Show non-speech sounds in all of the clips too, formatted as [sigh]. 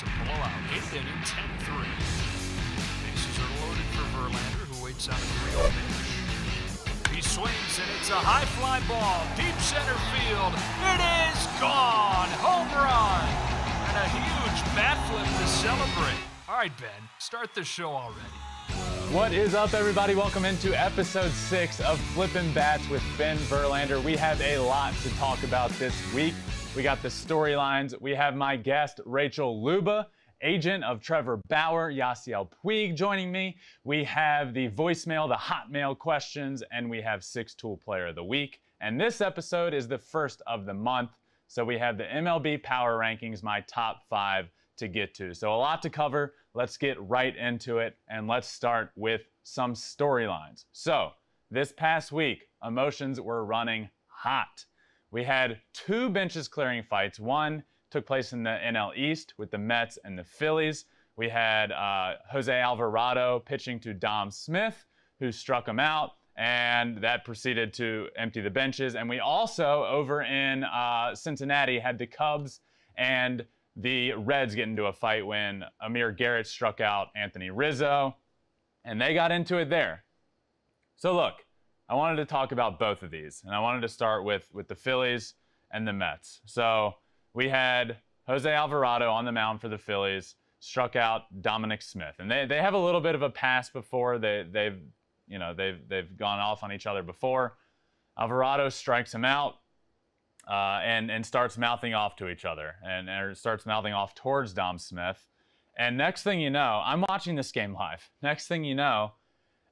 It's a blowout. Eighth inning, 10-3. Bases are loaded for Verlander, who waits on a 3-0 pitch. He swings, and it's a high fly ball, deep center field. It is gone! Home run! And a huge bat flip to celebrate. All right, Ben, start the show already. What is up, everybody? Welcome into episode six of Flippin' Bats with Ben Verlander. We have a lot to talk about this week. We got the storylines. We have my guest, Rachel Luba, agent of Trevor Bauer, Yasiel Puig joining me. We have the voicemail, the hotmail questions, and we have six tool player of the week. And this episode is the first of the month. So we have the MLB power rankings, my top five to get to. So a lot to cover. Let's get right into it and let's start with some storylines. So this past week, emotions were running hot. We had two benches clearing fights. One took place in the NL East with the Mets and the Phillies. We had uh, Jose Alvarado pitching to Dom Smith, who struck him out, and that proceeded to empty the benches. And we also, over in uh, Cincinnati, had the Cubs and the Reds get into a fight when Amir Garrett struck out Anthony Rizzo, and they got into it there. So, look, I wanted to talk about both of these, and I wanted to start with, with the Phillies and the Mets. So we had Jose Alvarado on the mound for the Phillies, struck out Dominic Smith, and they, they have a little bit of a past before. They they've you know they've they've gone off on each other before. Alvarado strikes him out. Uh, and and starts mouthing off to each other, and, and starts mouthing off towards Dom Smith. And next thing you know, I'm watching this game live. Next thing you know,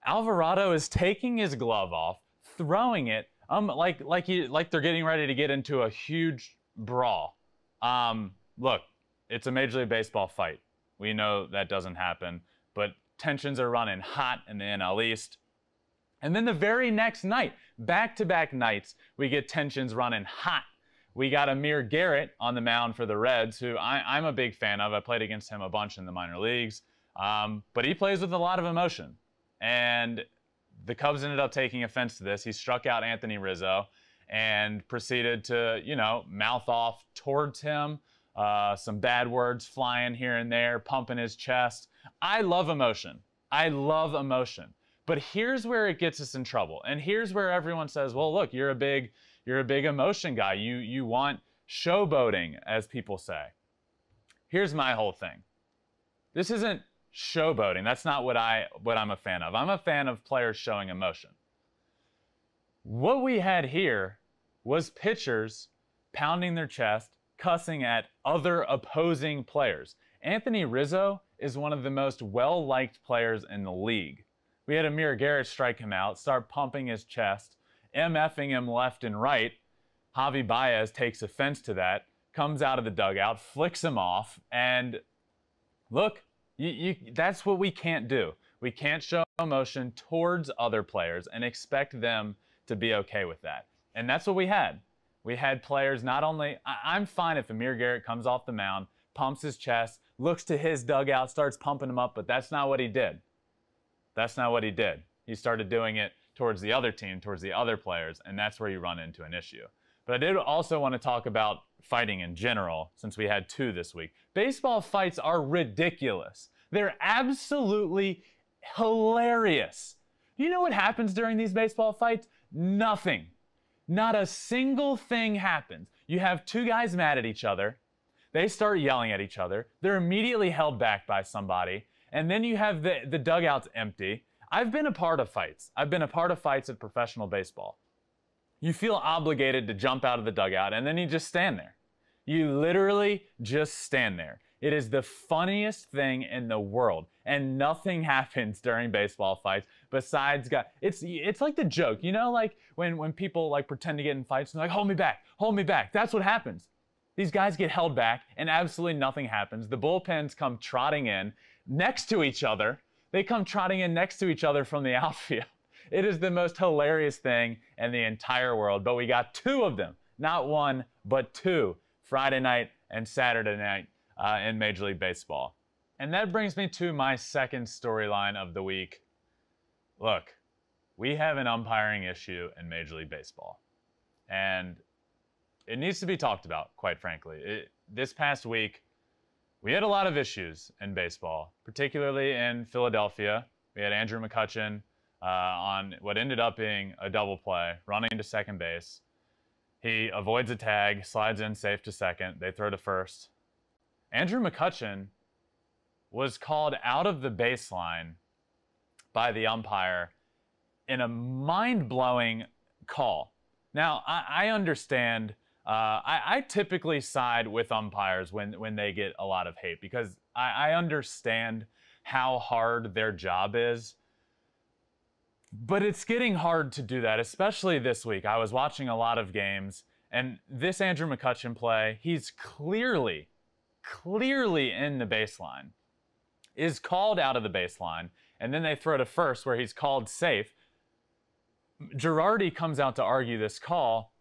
Alvarado is taking his glove off, throwing it, um, like like he like they're getting ready to get into a huge brawl. Um, look, it's a Major League Baseball fight. We know that doesn't happen, but tensions are running hot in the NL East. And then the very next night, back to back nights, we get tensions running hot. We got Amir Garrett on the mound for the Reds, who I, am a big fan of. I played against him a bunch in the minor leagues, um, but he plays with a lot of emotion. And the Cubs ended up taking offense to this. He struck out Anthony Rizzo and proceeded to, you know, mouth off towards him. Uh, some bad words flying here and there, pumping his chest. I love emotion. I love emotion. But here's where it gets us in trouble. And here's where everyone says, "Well, look, you're a big you're a big emotion guy. You you want showboating as people say." Here's my whole thing. This isn't showboating. That's not what I what I'm a fan of. I'm a fan of players showing emotion. What we had here was pitchers pounding their chest, cussing at other opposing players. Anthony Rizzo is one of the most well-liked players in the league. We had Amir Garrett strike him out, start pumping his chest, MFing him left and right. Javi Baez takes offense to that, comes out of the dugout, flicks him off, and look, you, you, that's what we can't do. We can't show emotion towards other players and expect them to be okay with that. And that's what we had. We had players not only, I, am fine if Amir Garrett comes off the mound, pumps his chest, looks to his dugout, starts pumping him up, but that's not what he did. That's not what he did. He started doing it towards the other team, towards the other players, and that's where you run into an issue. But I did also want to talk about fighting in general, since we had two this week. Baseball fights are ridiculous. They're absolutely hilarious. You know what happens during these baseball fights? Nothing. Not a single thing happens. You have two guys mad at each other. They start yelling at each other. They're immediately held back by somebody. And then you have the, the dugouts empty. I've been a part of fights. I've been a part of fights at professional baseball. You feel obligated to jump out of the dugout and then you just stand there. You literally just stand there. It is the funniest thing in the world, and nothing [laughs] happens during baseball fights besides. It's it's like the joke, you know, like when when people like pretend to get in fights and like hold me back, hold me back. That's what happens. These guys get held back, and absolutely nothing happens. The bullpens come trotting in next to each other. They come trotting in next to each other from the [laughs] outfield. It is the most hilarious thing in the entire world. But we got two of them, not one, but two, Friday night and Saturday night uh, in Major League Baseball. And that brings me to my second storyline of the week. Look, we have an umpiring issue in Major League Baseball. And it needs to be talked about, quite frankly. It, this past week, we had a lot of issues in baseball, particularly in Philadelphia. We had Andrew McCutchen uh, on what ended up being a double play, running to second base. He avoids a tag, slides in safe to second. They throw to first. Andrew McCutchen was called out of the baseline by the umpire in a mind blowing call. Now, I, I understand. Uh, I, I, typically side with umpires when, when they get a lot of hate because I, I understand how hard their job is. But it's getting hard to do that, especially this week. I was watching a lot of games, and this Andrew McCutchen play, he's clearly, clearly in the baseline, is called out of the baseline, and then they throw to first where he's called safe. Girardi comes out to argue this call.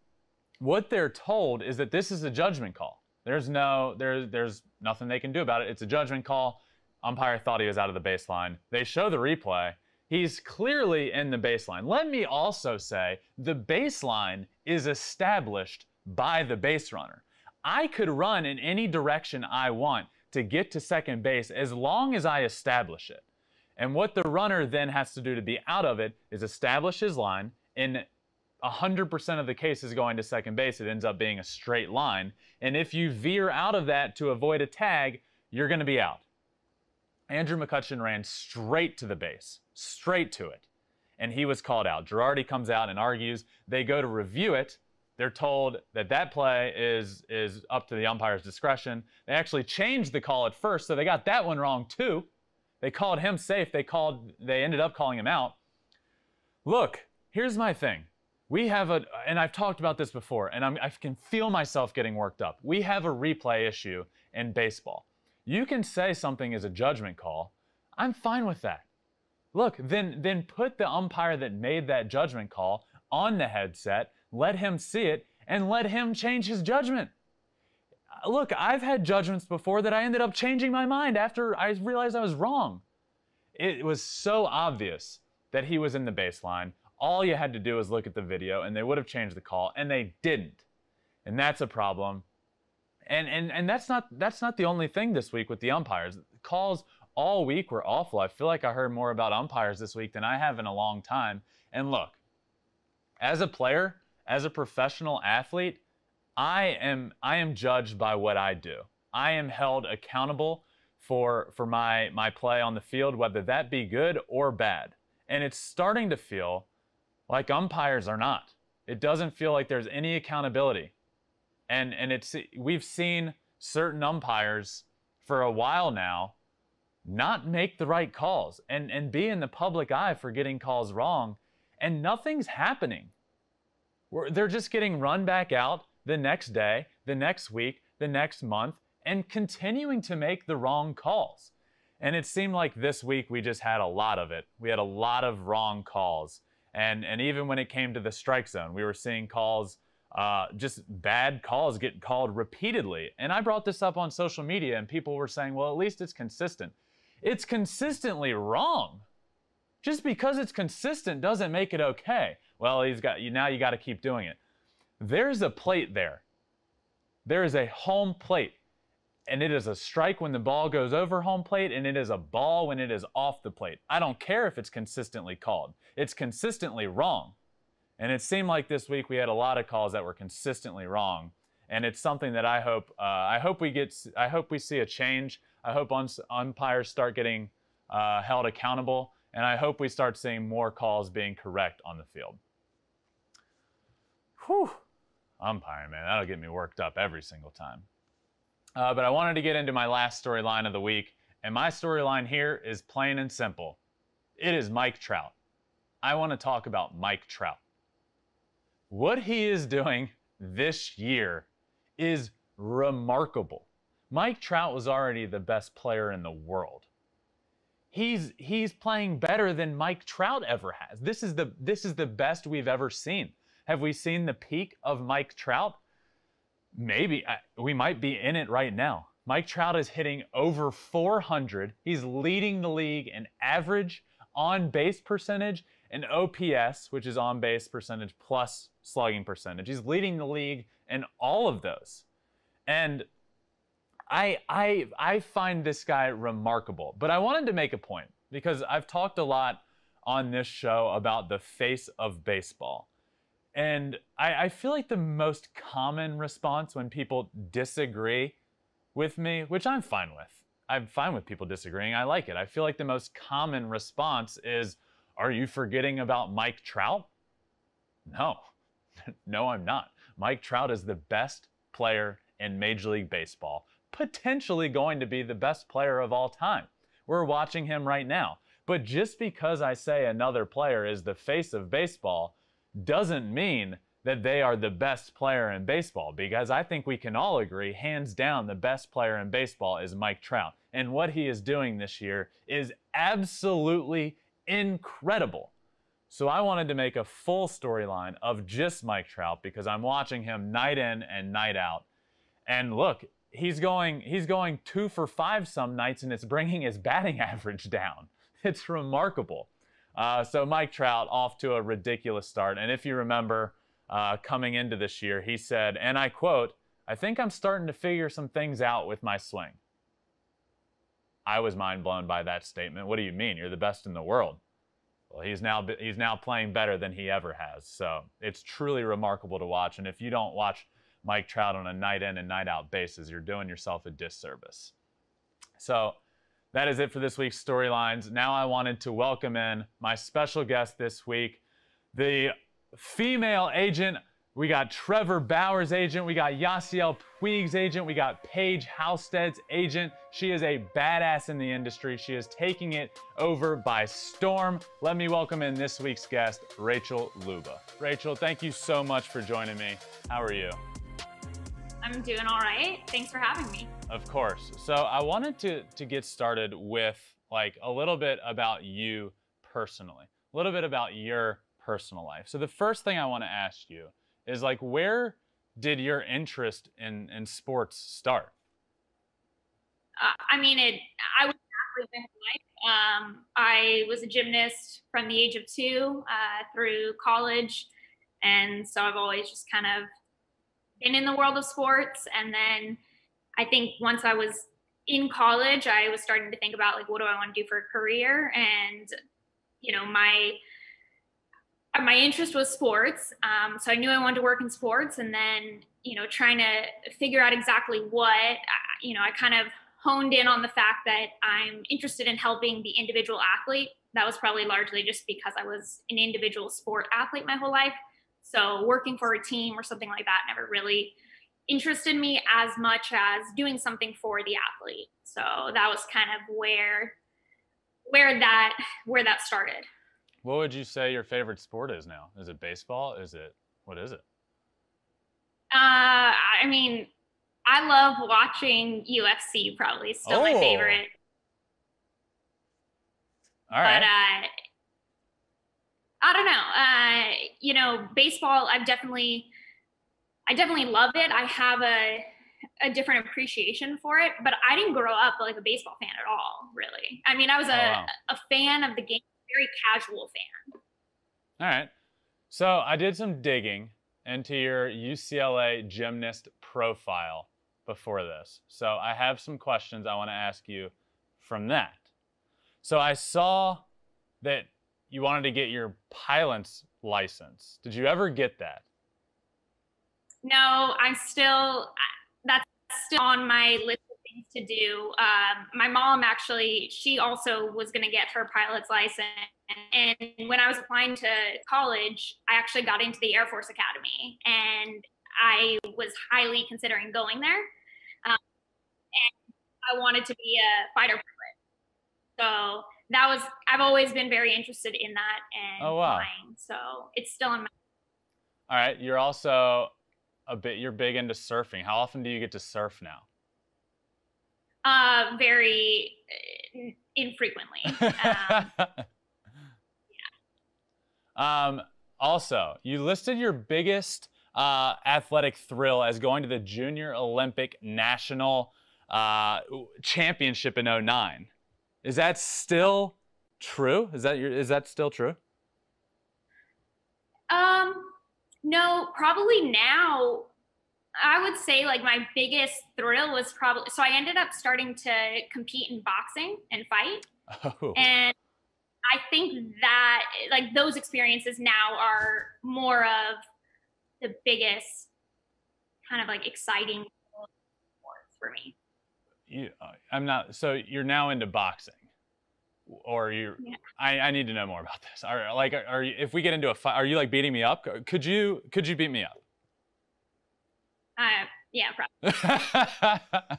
What they're told is that this is a judgment call. There's no, there's, there's nothing they can do about it. It's a judgment call. Umpire thought he was out of the baseline. They show the replay. He's clearly in the baseline. Let me also say the baseline is established by the base runner. I could run in any direction I want to get to second base as long as I establish it. And what the runner then has to do to be out of it is establish his line. In 100% of the cases going to second base, it ends up being a straight line. And if you veer out of that to avoid a tag, you're going to be out. Andrew McCutchen ran straight to the base, straight to it. And he was called out. Girardi comes out and argues. They go to review it. They're told that that play is, is up to the umpire's discretion. They actually changed the call at first, so they got that one wrong too. They called him safe. They called. They ended up calling him out. Look, here's my thing. We have a, and I've talked about this before, and I'm, I can feel myself getting worked up. We have a replay issue in baseball. You can say something is a judgment call. I'm fine with that. Look, then then put the umpire that made that judgment call on the headset, let him see it, and let him change his judgment look, I've had judgments before that I ended up changing my mind after I realized I was wrong. It was so obvious that he was in the baseline. All you had to do was look at the video and they would have changed the call and they didn't. And that's a problem. And and and that's not that's not the only thing this week with the umpires. Calls all week were awful. I feel like I heard more about umpires this week than I have in a long time. And look, as a player, as a professional athlete, I am I am judged by what I do. I am held accountable for for my my play on the field, whether that be good or bad. And it's starting to feel like umpires are not. It doesn't feel like there's any accountability. And and it's we've seen certain umpires for a while now not make the right calls and and be in the public eye for getting calls wrong and nothing's happening. We're, they're just getting run back out the next day, the next week, the next month, and continuing to make the wrong calls. And it seemed like this week we just had a lot of it. We had a lot of wrong calls. And, and even when it came to the strike zone, we were seeing calls, uh, just bad calls get called repeatedly. And I brought this up on social media, and people were saying, well, at least it's consistent. It's consistently wrong. Just because it's consistent doesn't make it okay. Well, he's got you now you got to keep doing it. There's a plate there. There is a home plate. And it is a strike when the ball goes over home plate, and it is a ball when it is off the plate. I don't care if it's consistently called, it's consistently wrong. And it seemed like this week we had a lot of calls that were consistently wrong. And it's something that I hope uh, I hope we get I hope we see a change. I hope umpires start getting uh, held accountable, and I hope we start seeing more calls being correct on the field. Whew umpiring, man. That'll get me worked up every single time. Uh, but I wanted to get into my last storyline of the week, and my storyline here is plain and simple. It is Mike Trout. I want to talk about Mike Trout. What he is doing this year is remarkable. Mike Trout was already the best player in the world. He's he's playing better than Mike Trout ever has. This is the this is the best we've ever seen. Have we seen the peak of Mike Trout? Maybe. We might be in it right now. Mike Trout is hitting over 400. He's leading the league in average on base percentage and OPS, which is on base percentage plus slugging percentage. He's leading the league in all of those. And I I I find this guy remarkable. But I wanted to make a point because I've talked a lot on this show about the face of baseball. And I, I feel like the most common response when people disagree with me, which I'm fine with. I'm fine with people disagreeing. I like it. I feel like the most common response is, Are you forgetting about Mike Trout? No, [laughs] no, I'm not. Mike Trout is the best player in Major League Baseball, potentially going to be the best player of all time. We're watching him right now. But just because I say another player is the face of baseball doesn't mean that they are the best player in baseball because I think we can all agree, hands down, the best player in baseball is Mike Trout. And what he is doing this year is absolutely incredible. So I wanted to make a full storyline of just Mike Trout because I'm watching him night in and night out. And look, he's going he's going 2 for 5 some nights and it's bringing his batting [laughs] average down. It's remarkable. Uh, so Mike Trout off to a ridiculous start. And if you remember, uh, coming into this year, he said, and I quote, I think I'm starting to figure some things out with my swing. I was mind blown by that statement. What do you mean? You're the best in the world. Well, he's now he's now playing better than he ever has. So it's truly remarkable to watch. And if you don't watch Mike Trout on a night in and night out basis, you're doing yourself a disservice. So that is it for this week's storylines. Now I wanted to welcome in my special guest this week, the female agent. We got Trevor Bauer's agent. We got Yasiel Puig's agent. We got Paige Halstead's agent. She is a badass in the industry. She is taking it over by storm. Let me welcome in this week's guest, Rachel Luba. Rachel, thank you so much for joining me. How are you? I'm doing all right. Thanks for having me. Of course. So I wanted to to get started with like a little bit about you personally, a little bit about your personal life. So the first thing I want to ask you is like, where did your interest in in sports start? Uh, I mean, it. I was athlete my life. Um, I was a gymnast from the age of two uh, through college, and so I've always just kind of been in the world of sports. And then I think once I was in college, I was starting to think about like, what do I want to do for a career? And you know, my my interest was sports. Um, so I knew I wanted to work in sports and then, you know, trying to figure out exactly what, you know, I kind of honed in on the fact that I'm interested in helping the individual athlete. That was probably largely just because I was an individual sport athlete my whole life. So working for a team or something like that never really interested me as much as doing something for the athlete. So that was kind of where where that where that started. What would you say your favorite sport is now? Is it baseball? Is it what is it? Uh, I mean, I love watching UFC. Probably still oh. my favorite. All right. But uh, I don't know. Uh, you know, baseball. I've definitely, I definitely love it. I have a a different appreciation for it, but I didn't grow up like a baseball fan at all. Really. I mean, I was oh, a oh, wow. a fan of the game very casual fan. All right. So I did some digging into your UCLA gymnast profile before this. So I have some questions I want to ask you from that. So I saw that you wanted to get your pilot's license. Did you ever get that? No, I'm still, that's still on my list of things to do. Um, my mom actually, she also was going to get her pilot's license. And when I was applying to college, I actually got into the Air Force Academy and I was highly considering going there. Um, and I wanted to be a fighter pilot. So that was, I've always been very interested in that and oh, wow. flying. So it's still in my. All right. You're also a bit, you're big into surfing. How often do you get to surf now? Uh, very uh, infrequently. [laughs] Um, yeah. Um, also, you listed your biggest uh, athletic thrill as going to the Junior Olympic National uh, Championship in 09. Is that still true? Is that your, is that still true? Um, no, probably now I would say like my biggest thrill was probably so I ended up starting to compete in boxing and fight. Oh. And I think that like those experiences now are more of the biggest kind of like exciting sports for me. You, uh, I'm not. So you're now into boxing, or you? Yeah. I, I need to know more about this. Are like, are, are you? If we get into a fight, are you like beating me up? Could you? Could you beat me up? Uh, yeah, probably. [laughs]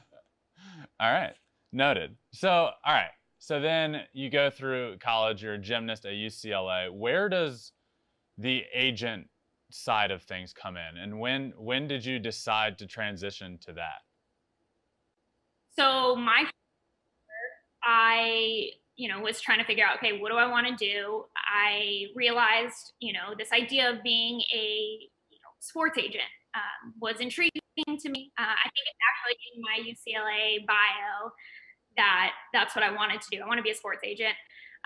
all right, noted. So, all right. So then you go through college. You're a gymnast at UCLA. Where does the agent side of things come in, and when when did you decide to transition to that? So my, I you know was trying to figure out okay what do i want to do i realized you know this idea of being a you know, sports agent um, was intriguing to me. Uh, I think it's actually in my UCLA bio that that's what I wanted to do. I want to be a sports agent.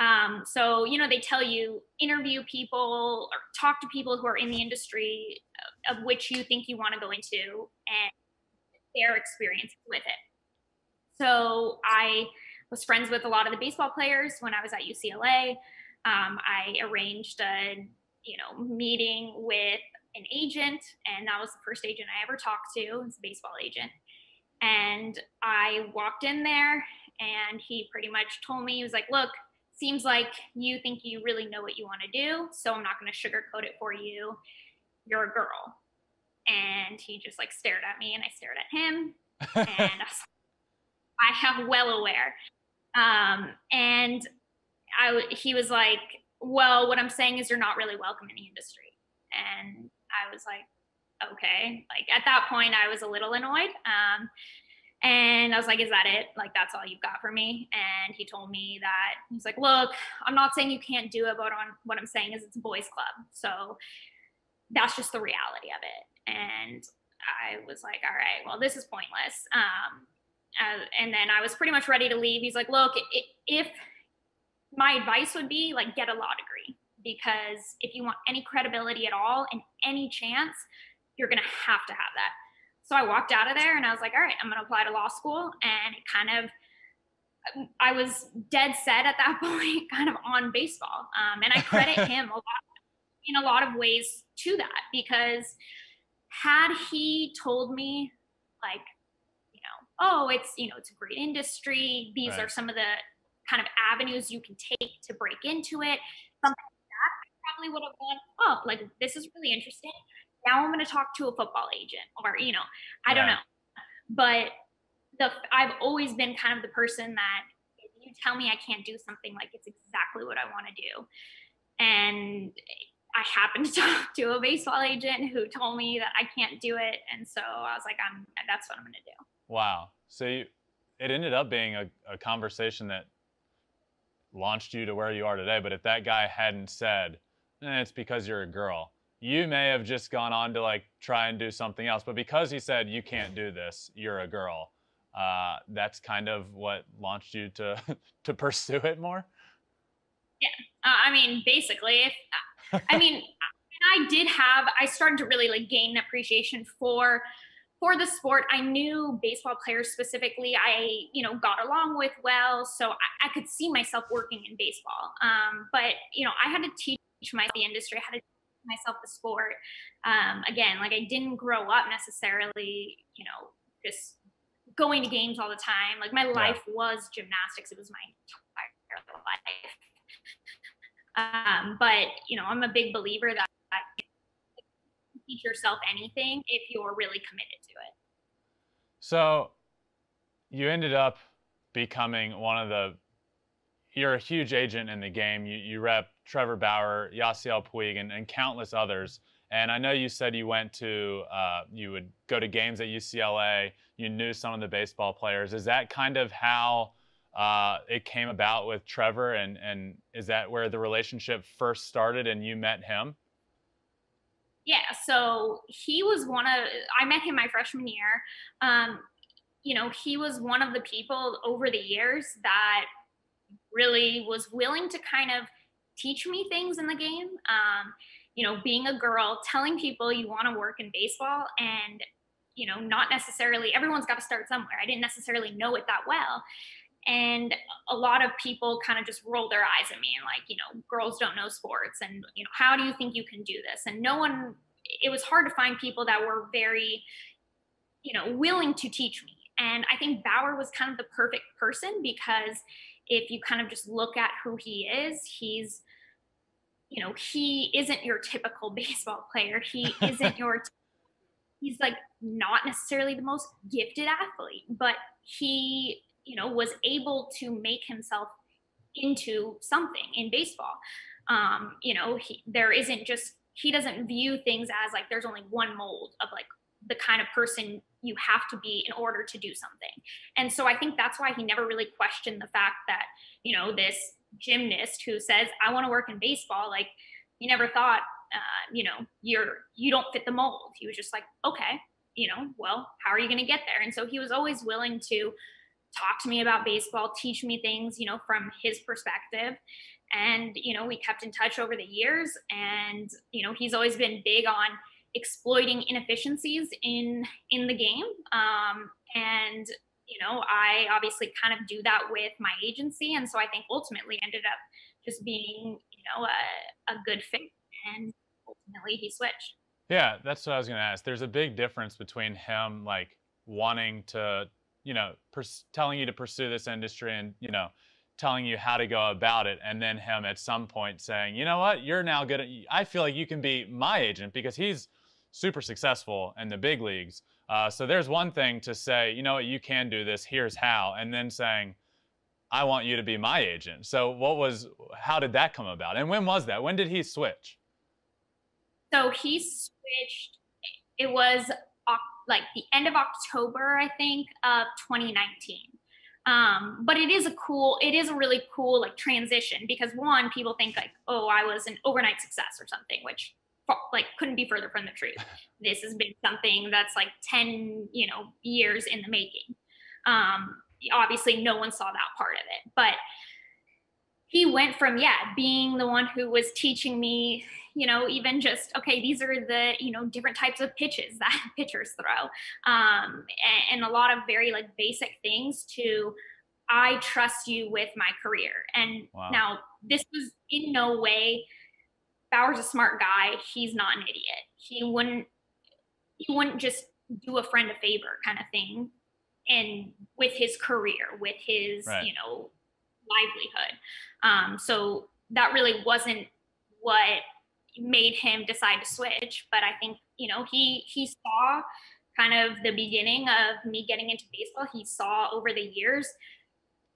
Um, so, you know, they tell you interview people or talk to people who are in the industry of which you think you want to go into and their experience with it. So, I was friends with a lot of the baseball players when I was at UCLA. Um, I arranged a you know meeting with an agent, and that was the first agent I ever talked to. It's a baseball agent. And I walked in there, and he pretty much told me, he was like, Look, seems like you think you really know what you want to do, so I'm not going to sugarcoat it for you. You're a girl. And he just like stared at me, and I stared at him. [laughs] and I, was, I am well aware. Um, and I, he was like, Well, what I'm saying is you're not really welcome in the industry. And I was like, okay. Like at that point, I was a little annoyed. Um, and I was like, is that it? Like, that's all you've got for me? And he told me that he's like, look, I'm not saying you can't do it, but on what I'm saying is it's a boys' club. So that's just the reality of it. And I was like, all right, well, this is pointless. Um, uh, and then I was pretty much ready to leave. He's like, look, if my advice would be like, get a law degree because if you want any credibility at all and any chance, you're going to have to have that. So I walked out of there and I was like, all right, I'm going to apply to law school. And it kind of, I was dead set at that [laughs] point, kind of on baseball. Um, and I credit [laughs] him a lot in a lot of ways to that because had he told me, like, oh, it's, you know, it's a great industry. These right. are some of the kind of avenues you can take to break into it. Something that probably would have gone, oh, like this is really interesting. Now I'm going to talk to a football agent, or you know, I yeah. don't know. But the I've always been kind of the person that if you tell me I can't do something, like it's exactly what I want to do, and I happened [laughs] to talk to a baseball agent who told me that I can't do it, and so I was like, I'm that's what I'm going to do. Wow. So you, it ended up being a, a conversation that launched you to where you are today. But if that guy hadn't said, eh, it's because you're a girl. You may have just gone on to like try and do something else, but because he said you can't do this, you're a girl. Uh, that's kind of what launched you to [laughs] to pursue it more. Yeah, uh, I mean, basically, if I mean, [laughs] I did have, I started to really like gain appreciation for for the sport. I knew baseball players specifically. I, you know, got along with well, so I, I could see myself working in baseball. Um, but you know, I had to teach myself the industry, how to teach myself the sport. Um, again, like I didn't grow up necessarily, you know, just going to games all the time. Like my life yeah. was gymnastics. It was my entire life. Um, but you know, I'm a big believer that teach yourself anything if you're really committed to it. So you ended up becoming one of the you're a huge agent in the game. You, you rep Trevor Bauer, Yasiel Puig, and, and countless others. And I know you said you went to, uh, you would go to games at UCLA. You knew some of the baseball players. Is that kind of how uh, it came about with Trevor? And, and is that where the relationship first started and you met him? Yeah, so he was one of, I met him my freshman year. Um, you know, he was one of the people over the years that really was willing to kind of teach me things in the game. Um, you know, being a girl, telling people you want to work in baseball and you know, not necessarily everyone's got to start somewhere. I didn't necessarily know it that well. And a lot of people kind of just roll their eyes at me and like, you know, girls don't know sports and you know, how do you think you can do this? And no one it was hard to find people that were very, you know, willing to teach me. And I think Bauer was kind of the perfect person because if you kind of just look at who he is, he's you know, he isn't your typical [laughs] baseball player. He isn't your [laughs] he's like not necessarily the most gifted athlete, but he, you know, was able to make himself into something in baseball. Um, you know, he, there isn't just he doesn't view things as like there's only one mold of like the kind of person you have to be in order to do something. And so I think that's why he never really questioned the fact that, you know, this gymnast who says, I want to work in baseball, like he never thought, uh, you know, you're, you don't fit the mold. He was just like, okay, you know, well, how are you going to get there? And so he was always willing to talk to me about baseball, teach me things, you know, from his perspective. And, you know, we kept in touch over the years. And, you know, he's always been big on exploiting inefficiencies in in the game. Um, and you know, I obviously kind of do that with my agency. And so I think ultimately ended up just being, you know, a, a good fit. And ultimately he switched. Yeah, that's what I was going to ask. There's a big difference between him like wanting to, you know, pers- telling you to pursue this industry and, you know, telling you how to go about it and then him at some point saying, "You know what? You're now good at I feel like you can be my agent because he's super successful in the big leagues. Uh, so there's one thing to say, you know what, you can do this. Here's how, and then saying, I want you to be my agent. So what was, how did that come about, and when was that? When did he switch? So he switched. It was like the end of October, I think, of 2019. Um, but it is a cool, it is a really cool like transition because one, people think like, oh, I was an overnight success or something, which like couldn't be further from the truth. [laughs] This has been something that's like 10, you know, years in the making. Um, obviously no one saw that part of it, but he went from, yeah, being the one who was teaching me, you know, even just, okay, these are the, you know, different types of pitches [laughs] that pitchers throw. Um, and, and a lot of very like basic things to, I trust you with my career. And wow. now this was in no way Bauer's a smart guy. He's not an idiot. He wouldn't he wouldn't just do a friend a favor kind of thing and with his career, with his, right. you know, livelihood. Um, so that really wasn't what made him decide to switch. But I think, you know, he he saw kind of the beginning of me getting into baseball. He saw over the years,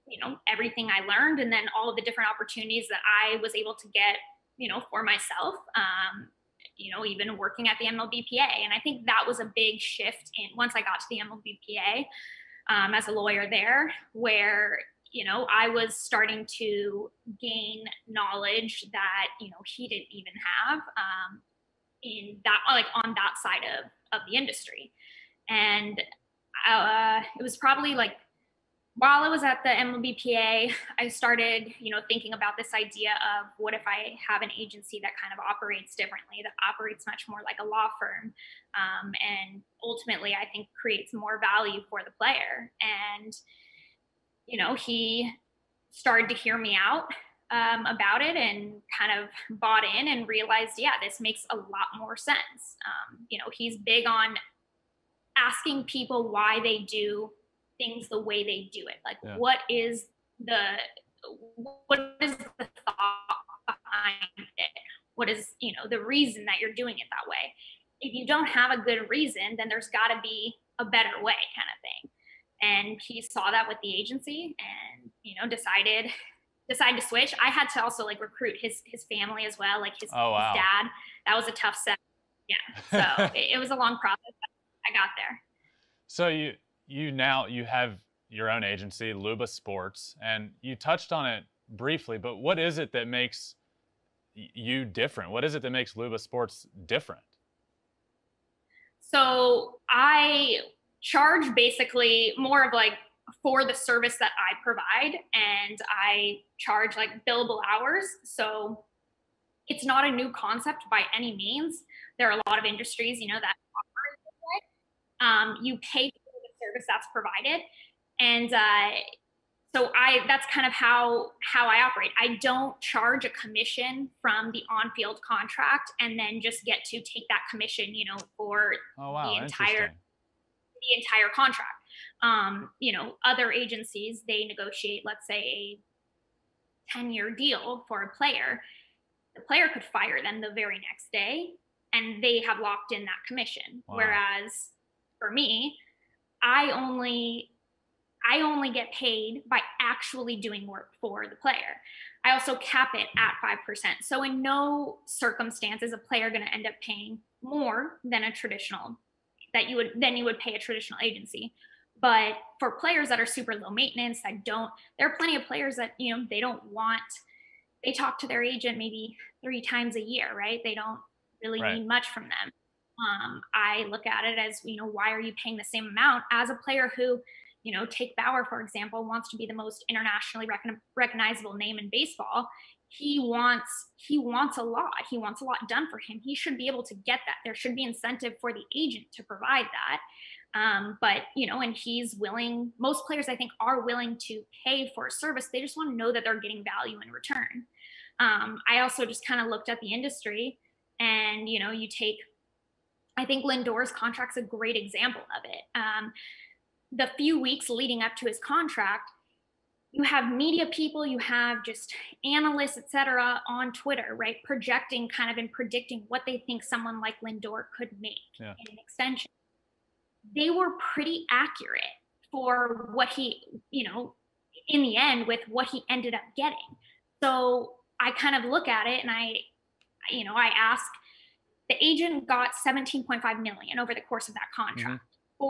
you know, everything I learned and then all of the different opportunities that I was able to get you know, for myself. Um, you know, even working at the MLBPA. And I think that was a big shift in once I got to the MLBPA um, as a lawyer there, where, you know, I was starting to gain knowledge that, you know, he didn't even have um, in that, like on that side of, of the industry. And uh, it was probably like while I was at the MLBPA, I started, you know, thinking about this idea of what if I have an agency that kind of operates differently, that operates much more like a law firm, um, and ultimately, I think creates more value for the player. And you know, he started to hear me out um, about it and kind of bought in and realized, yeah, this makes a lot more sense. Um, you know, he's big on asking people why they do things the way they do it. Like, yeah. what is the what is the thought behind it? What is you know the reason that you're doing it that way? If you don't have a good reason, then there's got to be a better way, kind of thing. And he saw that with the agency, and you know decided [laughs] decided to switch. I had to also like recruit his his family as well, like his, oh, wow. his dad. That was a tough set. Yeah, so [laughs] it, it was a long process. I got there. So you you now you have your own agency, Luba Sports, and you touched on it briefly, but what is it that makes you different? What is it that makes Luba Sports different? So I charge basically more of like for the service that I provide, and I charge like billable hours. So it's not a new concept by any means. There are a lot of industries, you know, that Um, you pay for the service that's provided, and uh, so I that's kind of how how I operate. I don't charge a commission from the on-field contract and then just get to take that commission, you know, for oh, wow. the entire the entire contract. Um, you know, other agencies they negotiate, let's say, a 10-year deal for a player. The player could fire them the very next day, and they have locked in that commission. Wow. Whereas for me, I only I only get paid by actually doing work for the player. I also cap it at 5%. So in no circumstance is a player going to end up paying more than a traditional that you would then you would pay a traditional agency. But for players that are super low maintenance that don't there are plenty of players that, you know, they don't want they talk to their agent maybe 3 times a year, right? They don't really right. need much from them. Um, I look at it as, you know, why are you paying the same amount as a player who you know, take Bauer, for example, wants to be the most internationally recon- recognizable name in baseball. He wants he wants a lot. He wants a lot done for him. He should be able to get that. There should be incentive for the agent to provide that. Um, but you know, and he's willing. Most players, I think, are willing to pay for a service. They just want to know that they're getting value in return. Um, I also just kind of looked at the industry, and you know, you take. I think Lindor's contract's a great example of it. Um, the few weeks leading up to his contract, you have media people, you have just analysts, et cetera, on Twitter, right, projecting kind of and predicting what they think someone like Lindor could make yeah. in an extension. They were pretty accurate for what he, you know, in the end with what he ended up getting. So I kind of look at it and I, you know, I ask the agent got 17.5 million over the course of that contract mm-hmm.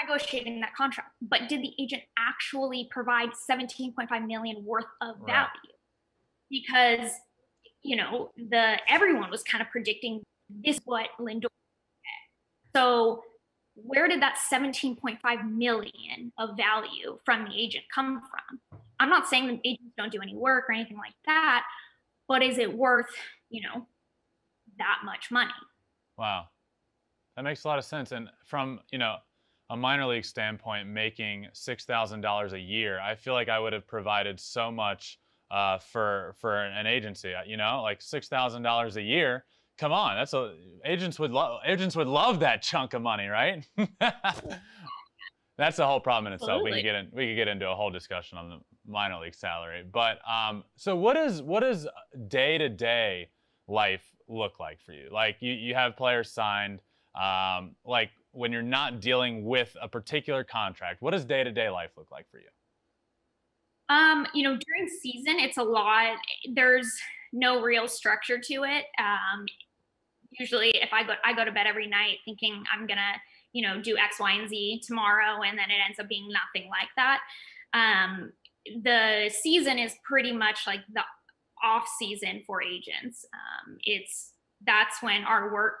Negotiating that contract, but did the agent actually provide 17.5 million worth of value? Right. Because you know the everyone was kind of predicting this what Lindor. So where did that 17.5 million of value from the agent come from? I'm not saying the agents don't do any work or anything like that, but is it worth you know that much money? Wow, that makes a lot of sense. And from you know a minor league standpoint, making six thousand dollars a year, I feel like I would have provided so much uh, for for an agency. Uh, you know, like six thousand dollars a year. Come on, that's a agents would love agents would love that chunk of money, right? [laughs] that's the whole problem in itself. Absolutely. We could get in, we could get into a whole discussion on the minor league salary. But um, so what is what is day to day life look like for you? Like you you have players signed. Um, like when you're not dealing with a particular contract? What does day to day life look like for you? Um, you know, during season, it's a lot. There's no real structure to it. Um, usually, if I go, I go to bed every night thinking I'm gonna, you know, do X, Y, and Z tomorrow, and then it ends up being nothing like that. Um, the season is pretty much like the off season for agents. Um, it's that's when our work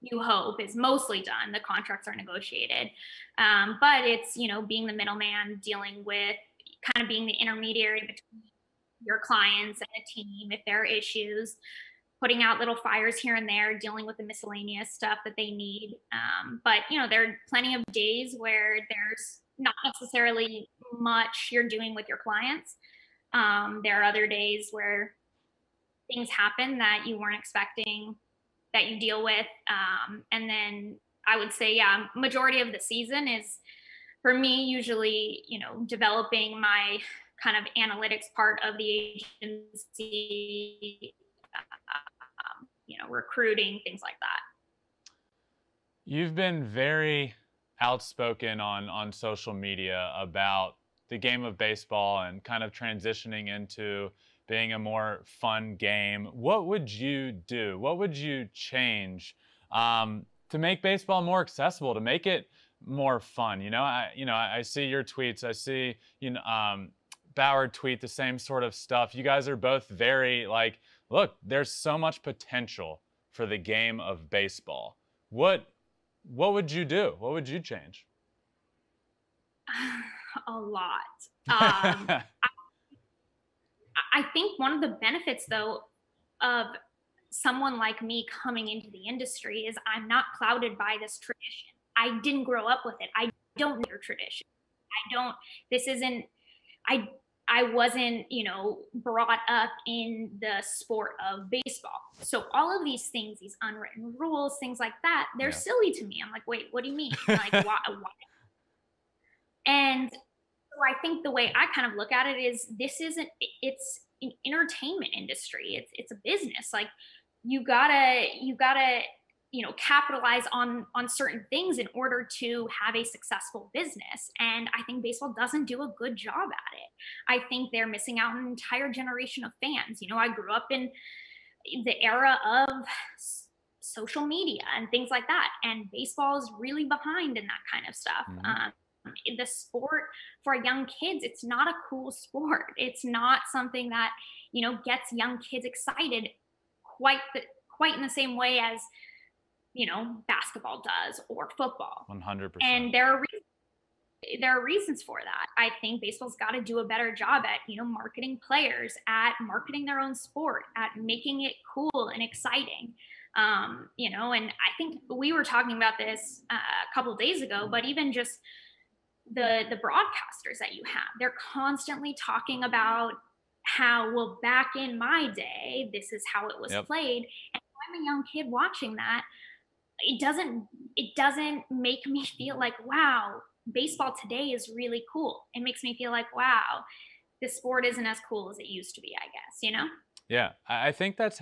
you hope is mostly done the contracts are negotiated. Um, but it's you know being the middleman dealing with kind of being the intermediary between your clients and the team if there are issues putting out little fires here and there dealing with the miscellaneous stuff that they need. Um, but you know there are plenty of days where there's not necessarily much you're doing with your clients. Um, there are other days where things happen that you weren't expecting that you deal with. Um, and then I would say, yeah, majority of the season is for me usually, you know, developing my kind of analytics part of the agency, um, you know, recruiting, things like that. You've been very outspoken on on social media about the game of baseball and kind of transitioning into being a more fun game. What would you do? What would you change um, to make baseball more accessible, to make it more fun? You know, I you know I, see your tweets. I see you know um, Bauer tweet the same sort of stuff. You guys are both very like, look, there's so much potential for the game of baseball. What what would you do? What would you change? [laughs] A lot. Um, I [laughs] think one of the benefits, though, of someone like me coming into the industry is I'm not clouded by this tradition. I didn't grow up with it. I don't know your tradition. I don't. This isn't. I I wasn't, you know, brought up in the sport of baseball. So all of these things, these unwritten rules, things like that, they're yeah. silly to me. I'm like, wait, what do you mean? [laughs] Like, why, why? And so I think the way I kind of look at it is this isn't. It's an entertainment industry. It's it's a business. Like you gotta you gotta you know capitalize on on certain things in order to have a successful business and i think baseball doesn't do a good job at it i think they're missing out an entire generation of fans you know i grew up in the era of social media and things like that and baseball is really behind in that kind of stuff mm-hmm. um, the sport for young kids it's not a cool [laughs] sport it's not something that you know gets young kids excited quite the, quite in the same way as you know, basketball does or football. 100%. And there are reasons there are reasons for that. I think baseball's got to do a better job at, you know, marketing players, at marketing their own sport, at making it cool and exciting. Um, you know, and I think we were talking about this uh, a couple days ago, but even just the the broadcasters that you have, they're constantly talking about how well back in my day, this is how it was yep. played. And I'm a young kid watching that it doesn't it doesn't make me [laughs] feel like wow baseball today is really cool it makes me feel like wow this sport isn't as cool as it used to be i guess you know yeah i think that's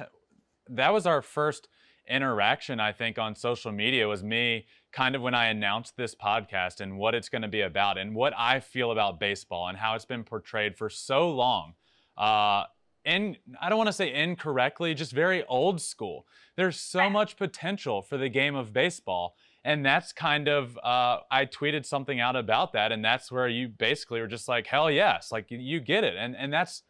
that was our first interaction i think on social media was me kind of when i announced this podcast and what it's going to be about and what i feel about baseball and how it's been portrayed for so long uh, in I don't want to say incorrectly, just very old school. There's so much potential for the game of baseball. And that's kind of, uh, I tweeted something out about that. And that's where you basically were just like, hell yes, like you, you get it. And, and that's,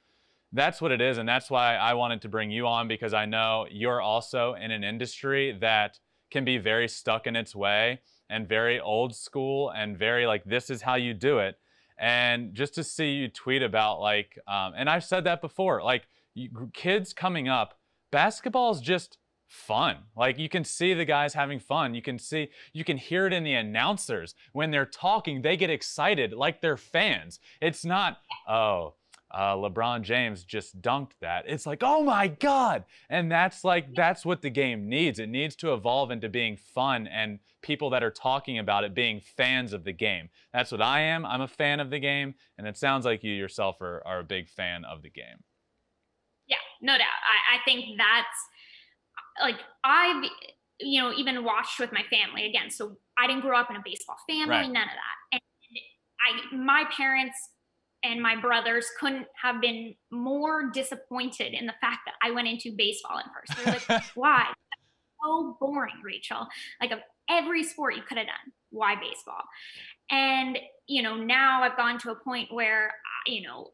that's what it is. And that's why I wanted to bring you on because I know you're also in an industry that can be very stuck in its way and very old school and very like, this is how you do it. And just to see you tweet about like um, and i've said that before like you, kids coming up basketball is just fun. Like you can see the guys having fun. You can see you can hear it in the announcers. When they're talking they get excited like they're fans. It's not oh uh, LeBron James just dunked that. It's like, oh my God. And that's like, that's what the game needs. It needs to evolve into being fun and people that are talking about it being fans of the game. That's what I am. I'm a fan of the game. And it sounds like you yourself are, are a big fan of the game. Yeah, no doubt. I, I think that's like, I've, you know, even watched with my family again. So I didn't grow up in a baseball family, right. none of that. And I, my parents and my brothers couldn't have been more disappointed in the fact that I went into baseball at first. They're like, [laughs] why? So boring, Rachel. Like of every sport you could have done, why baseball? And you know, now I've gone to a point where you know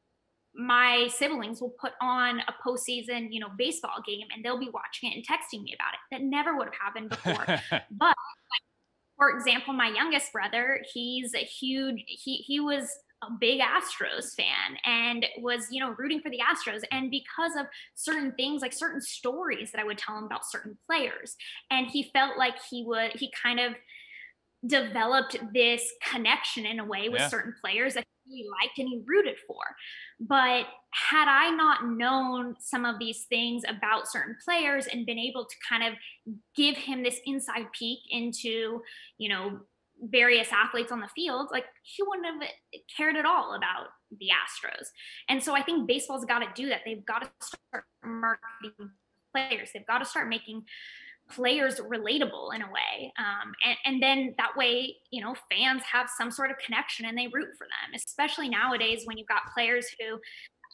my siblings will put on a postseason, you know, baseball game, and they'll be watching it and texting me about it. That never would have happened before. [laughs] but for example, my youngest brother, he's a huge he he was a big Astros fan and was, you know, rooting for the Astros. And because of certain things, like certain stories that I would tell him about certain players, and he felt like he would, he kind of developed this connection in a way with yeah. certain players that he liked and he rooted for. But had I not known some of these things about certain players and been able to kind of give him this inside peek into, you know, various athletes on the field, like he wouldn't have cared at all about the Astros. And so I think baseball's got to do that. They've got to start marketing players. They've got to start making players relatable in a way. Um, and, and then that way, you know, fans have some sort of connection and they root for them, especially nowadays when you've got players who,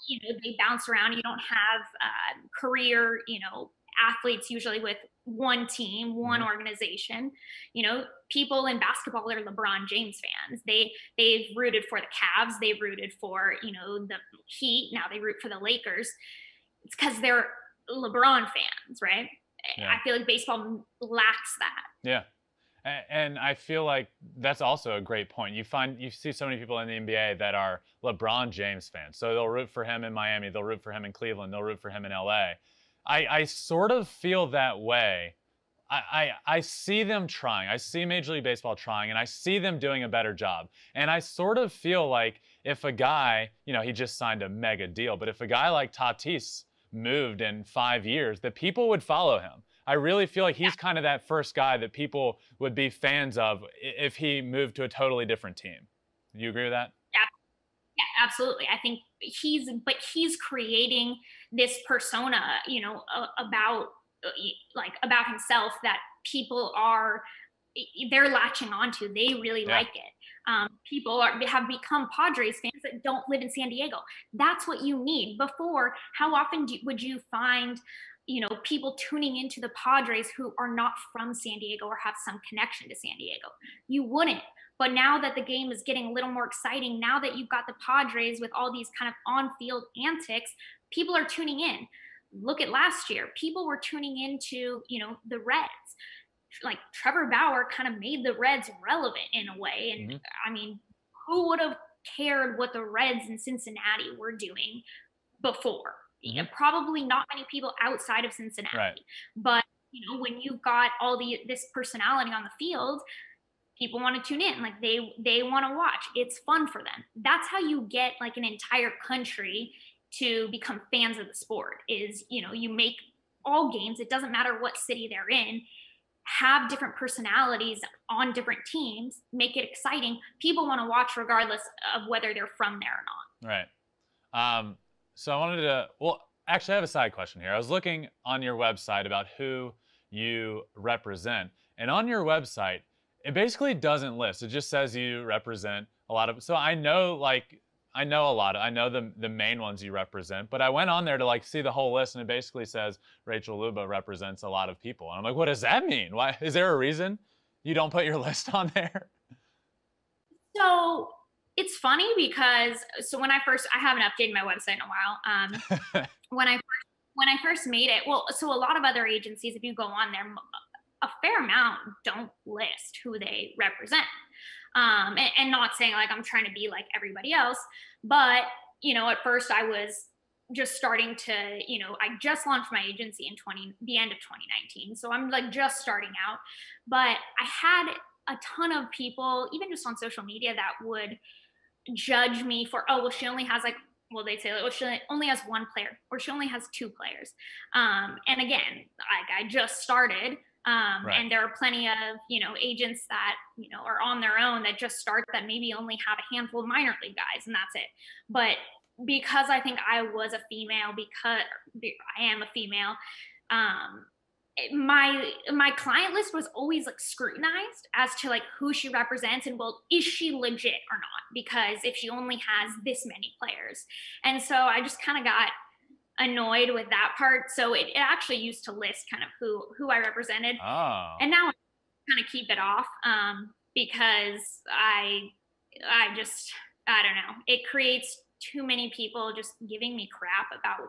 you know, they bounce around. You don't have uh, career, you know, athletes usually with one team, one mm-hmm. organization. You know, people in basketball are LeBron James fans. They they've rooted for the Cavs, they've rooted for, you know, the Heat, now they root for the Lakers. It's cuz they're LeBron fans, right? Yeah. I feel like baseball lacks that. Yeah. And I feel like that's also a great point. You find you see so many people in the NBA that are LeBron James fans. So they'll root for him in Miami, they'll root for him in Cleveland, they'll root for him in LA. I, I sort of feel that way. I, I, I see them trying. I see Major League Baseball trying, and I see them doing a better job. And I sort of feel like if a guy, you know, he just signed a mega deal, but if a guy like Tatis moved in five years, that people would follow him. I really feel like he's kind of that first guy that people would be fans of if he moved to a totally different team. Do you agree with that? Yeah, absolutely. I think he's, but he's creating this persona, you know, about uh, like about himself that people are they're latching onto. They really yeah. like it. Um, people are have become Padres fans that don't live in San Diego. That's what you need. Before, how often do, would you find, you know, people tuning into the Padres who are not from San Diego or have some connection to San Diego? You wouldn't. But now that the game is getting a little more exciting, now that you've got the Padres with all these kind of on-field antics, people are tuning in. Look at last year. People were tuning into, you know, the Reds like Trevor Bauer kind of made the Reds relevant in a way. And mm-hmm. I mean, who would have cared what the Reds in Cincinnati were doing before? Mm-hmm. probably not many people outside of Cincinnati. Right. But you know, when you've got all the this personality on the field, people want to tune in. Like they they want to watch. It's fun for them. That's how you get like an entire country to become fans of the sport. Is you know you make all games. It doesn't matter what city they're in have different personalities on different teams, make it exciting. People want to watch regardless of whether they're from there or not. Right. Um, so I wanted to, well, actually, I have a side question here. I was looking on your website about who you represent. And on your website, it basically doesn't list. It just says you represent a lot of. So I know, like, I know a lot. Of, I know the the main ones you represent, but I went on there to like see the whole list, and it basically says Rachel Luba represents a lot of people. And I'm like, what does that mean? Why is there a reason you don't put your [laughs] list on there? So it's funny because so when I first I haven't updated my website in a while. Um, [laughs] when I first, when I first made it, well, so a lot of other agencies, if you go on there, a fair amount don't list who they represent um, and, and not saying like I'm trying to be like everybody else, but you know, at first I was just starting to, you know, I just launched my agency in 20 the end of 2019. So I'm like just starting out. But I had a ton of people, even just on social media, that would judge me for, oh, well, she only has like, well, they say, like, well, she only has one player or she only has two players. Um, and again, like I just started. Um, right. And there are plenty of, you know, agents that, you know, are on their own that just start that maybe only have a handful of minor league guys and that's it. But because I think I was a female, because I am a female, um, my my client list was always like scrutinized as to like who she represents and well is she legit or not because if she only has this many players and so i just kind of got annoyed with that part. So it, it actually used to list kind of who who I represented. Oh. And now I kind of keep it off um, because I I just I don't know. It creates too many people just giving me crap about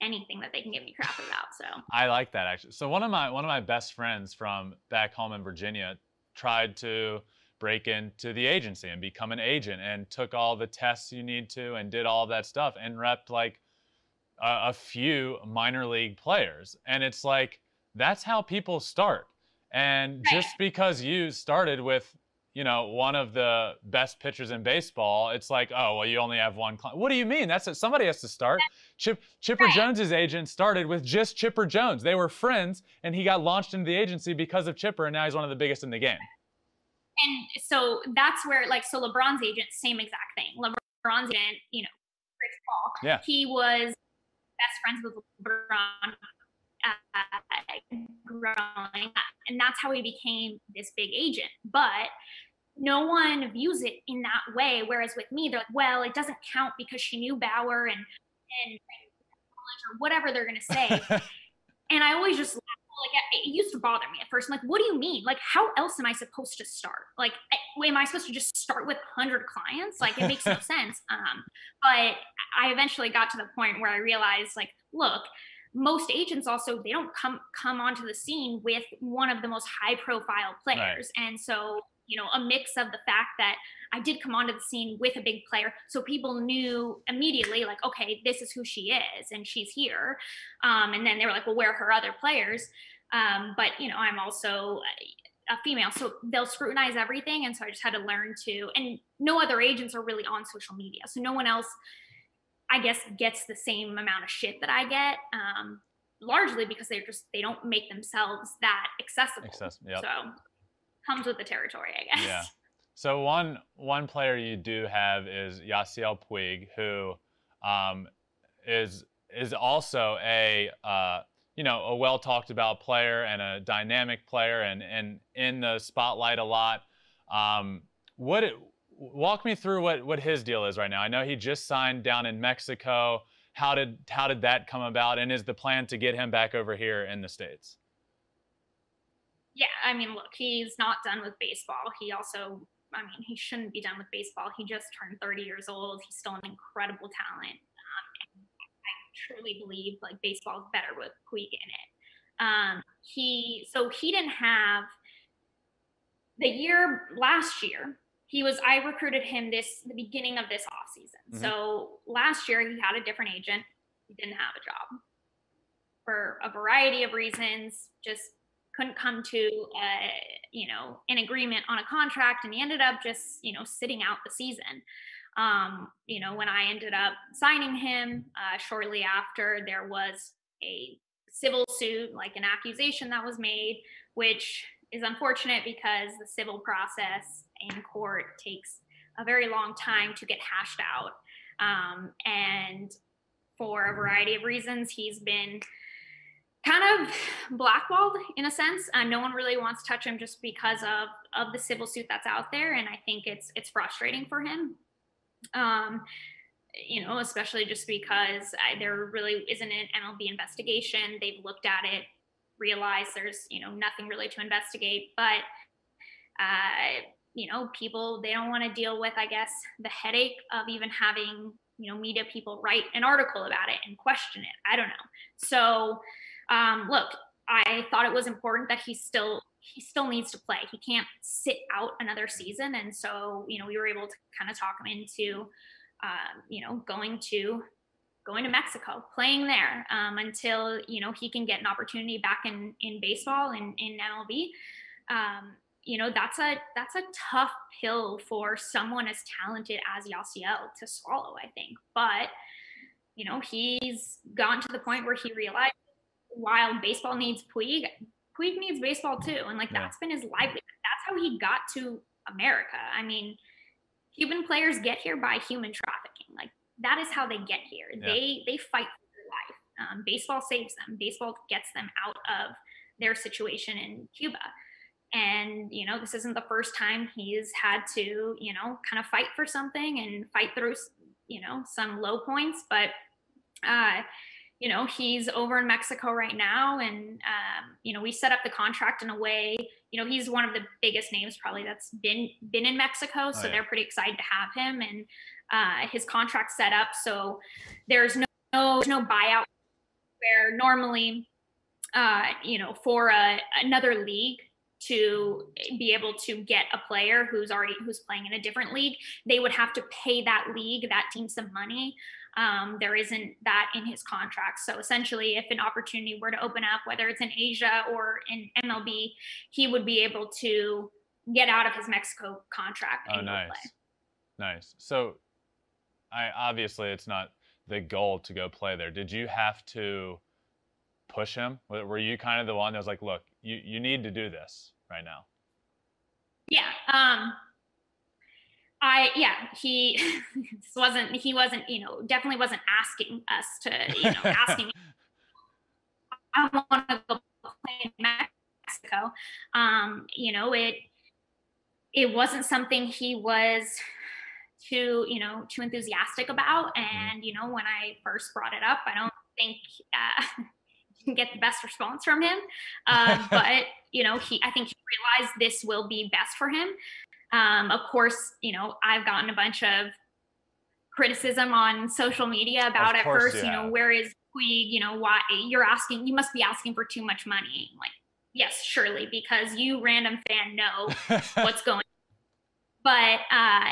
anything that they can give me crap about. So I like that actually. So one of my one of my best friends from back home in Virginia tried to break into the agency and become an agent and took all the tests you need to and did all that stuff and repped like a, a few minor league players. And it's like, that's how people start. And just because you started with, you know, one of the best pitchers in baseball, it's like, oh, well, you only have one client. What do you mean? That's it. Somebody has to start. Chip, Chipper right. Jones's agent started with just Chipper Jones. They were friends, and he got launched into the agency because of Chipper, and now he's one of the biggest in the game. And so that's where, like, so LeBron's agent, same exact thing. LeBron's agent, you know, Rich Paul. Yeah. He was best friends with LeBron uh, growing up. And that's how he became this big agent. But no one views it in that way. Whereas with me, they're like, well, it doesn't count because she knew Bauer and, and, or whatever they're going to say. [laughs] and I always just like it used to bother me at first. I'm like, what do you mean? Like, how else am I supposed to start? Like, am I supposed to just start with 100 clients? Like, it makes no [laughs] sense. Um, but I eventually got to the point where I realized, like, look, most agents also they don't come come onto the scene with one of the most high profile players, right. and so you know a mix of the fact that I did come onto the scene with a big player, so people knew immediately, like, okay, this is who she is, and she's here. Um, and then they were like, well, where are her other players? Um, but you know, I'm also a female, so they'll scrutinize everything, and so I just had to learn to. And no other agents are really on social media, so no one else, I guess, gets the same amount of shit that I get. Um, largely because they're just they don't make themselves that accessible. Accessible. Yep. So comes with the territory, I guess. Yeah. So one one player you do have is Yasiel Puig, who um, is is also a uh, you know a well talked about player and a dynamic player and and in the spotlight a lot. Um, what it, walk me through what what his deal is right now. I know he just signed down in Mexico. How did how did that come about? And is the plan to get him back over here in the states? Yeah, I mean, look, he's not done with baseball. He also, I mean, he shouldn't be done with baseball. He just turned 30 years old. He's still an incredible talent. Um, I truly believe like baseball is better with Puig in it. Um, he so he didn't have the year last year he was i recruited him this the beginning of this off season. Mm-hmm. so last year he had a different agent. He didn't have a job for a variety of reasons just couldn't come to a, you know an agreement on a contract and he ended up just you know sitting out the season. Um, you know when i ended up signing him uh, shortly after there was a civil suit like an accusation that was made which is unfortunate because the civil process in court takes a very long time to get hashed out. Um, and for a variety of reasons, he's been kind of blackballed in a sense. Uh, no one really wants to touch him just because of of the civil suit that's out there, and I think it's it's frustrating for him. Um, you know, especially just because I, there really isn't an MLB investigation. They've looked at it, realized there's you know nothing really to investigate, but uh, you know, people they don't want to deal with, I guess, the headache of even having you know media people write an article about it and question it. I don't know. So, um, look, I thought it was important that he still he still needs to play. He can't sit out another season, and so you know we were able to kind of talk him into, um, you know, going to going to Mexico, playing there um, until you know he can get an opportunity back in in baseball and in, in MLB. Um, you know that's a that's a tough pill for someone as talented as Yasiel to swallow, I think. But you know he's gotten to the point where he realized while baseball needs Puig, Puig needs baseball too, and like yeah. that's been his livelihood. That's how he got to America. I mean, Cuban players get here by human trafficking. That is how they get here. Yeah. They they fight for their life. Um, baseball saves them. Baseball gets them out of their situation in Cuba and you know this isn't the first time he's had to you know kind of fight for something and fight through you know some low points but uh you know he's over in mexico right now and um, you know we set up the contract in a way you know he's one of the biggest names probably that's been been in mexico so oh, yeah. they're pretty excited to have him and uh, his contract set up. So there's no no, no buyout where normally uh, you know for a, another league to be able to get a player who's already who's playing in a different league they would have to pay that league that team some money. Um, there isn't that in his contract. So essentially if an opportunity were to open up whether it's in asia or in mlb he would be able to get out of his mexico contract oh nice. Nice. So i obviously it's not the goal to go play there did you have to push him? Were you kind of the one that was like, look, you, you need to do this right now? Yeah. Um, I, yeah, he [laughs] wasn't, he wasn't, you know, definitely wasn't asking us to, you know, [laughs] asking, I want to go play in Mexico. Um, you know, it, it wasn't something he was too, you know, too enthusiastic about. Mm-hmm. And, you know, when I first brought it up, I don't think, uh, [laughs] you can get the best response from him. Uh, [laughs] but you know, he I think he realized this will be best for him. Um, of course, you know, I've gotten a bunch of criticism on social media about at first, you know, where is Puig? You know, why you're asking? You must be asking for too much money. Like, yes, surely, because you random fan know [laughs] what's going but uh,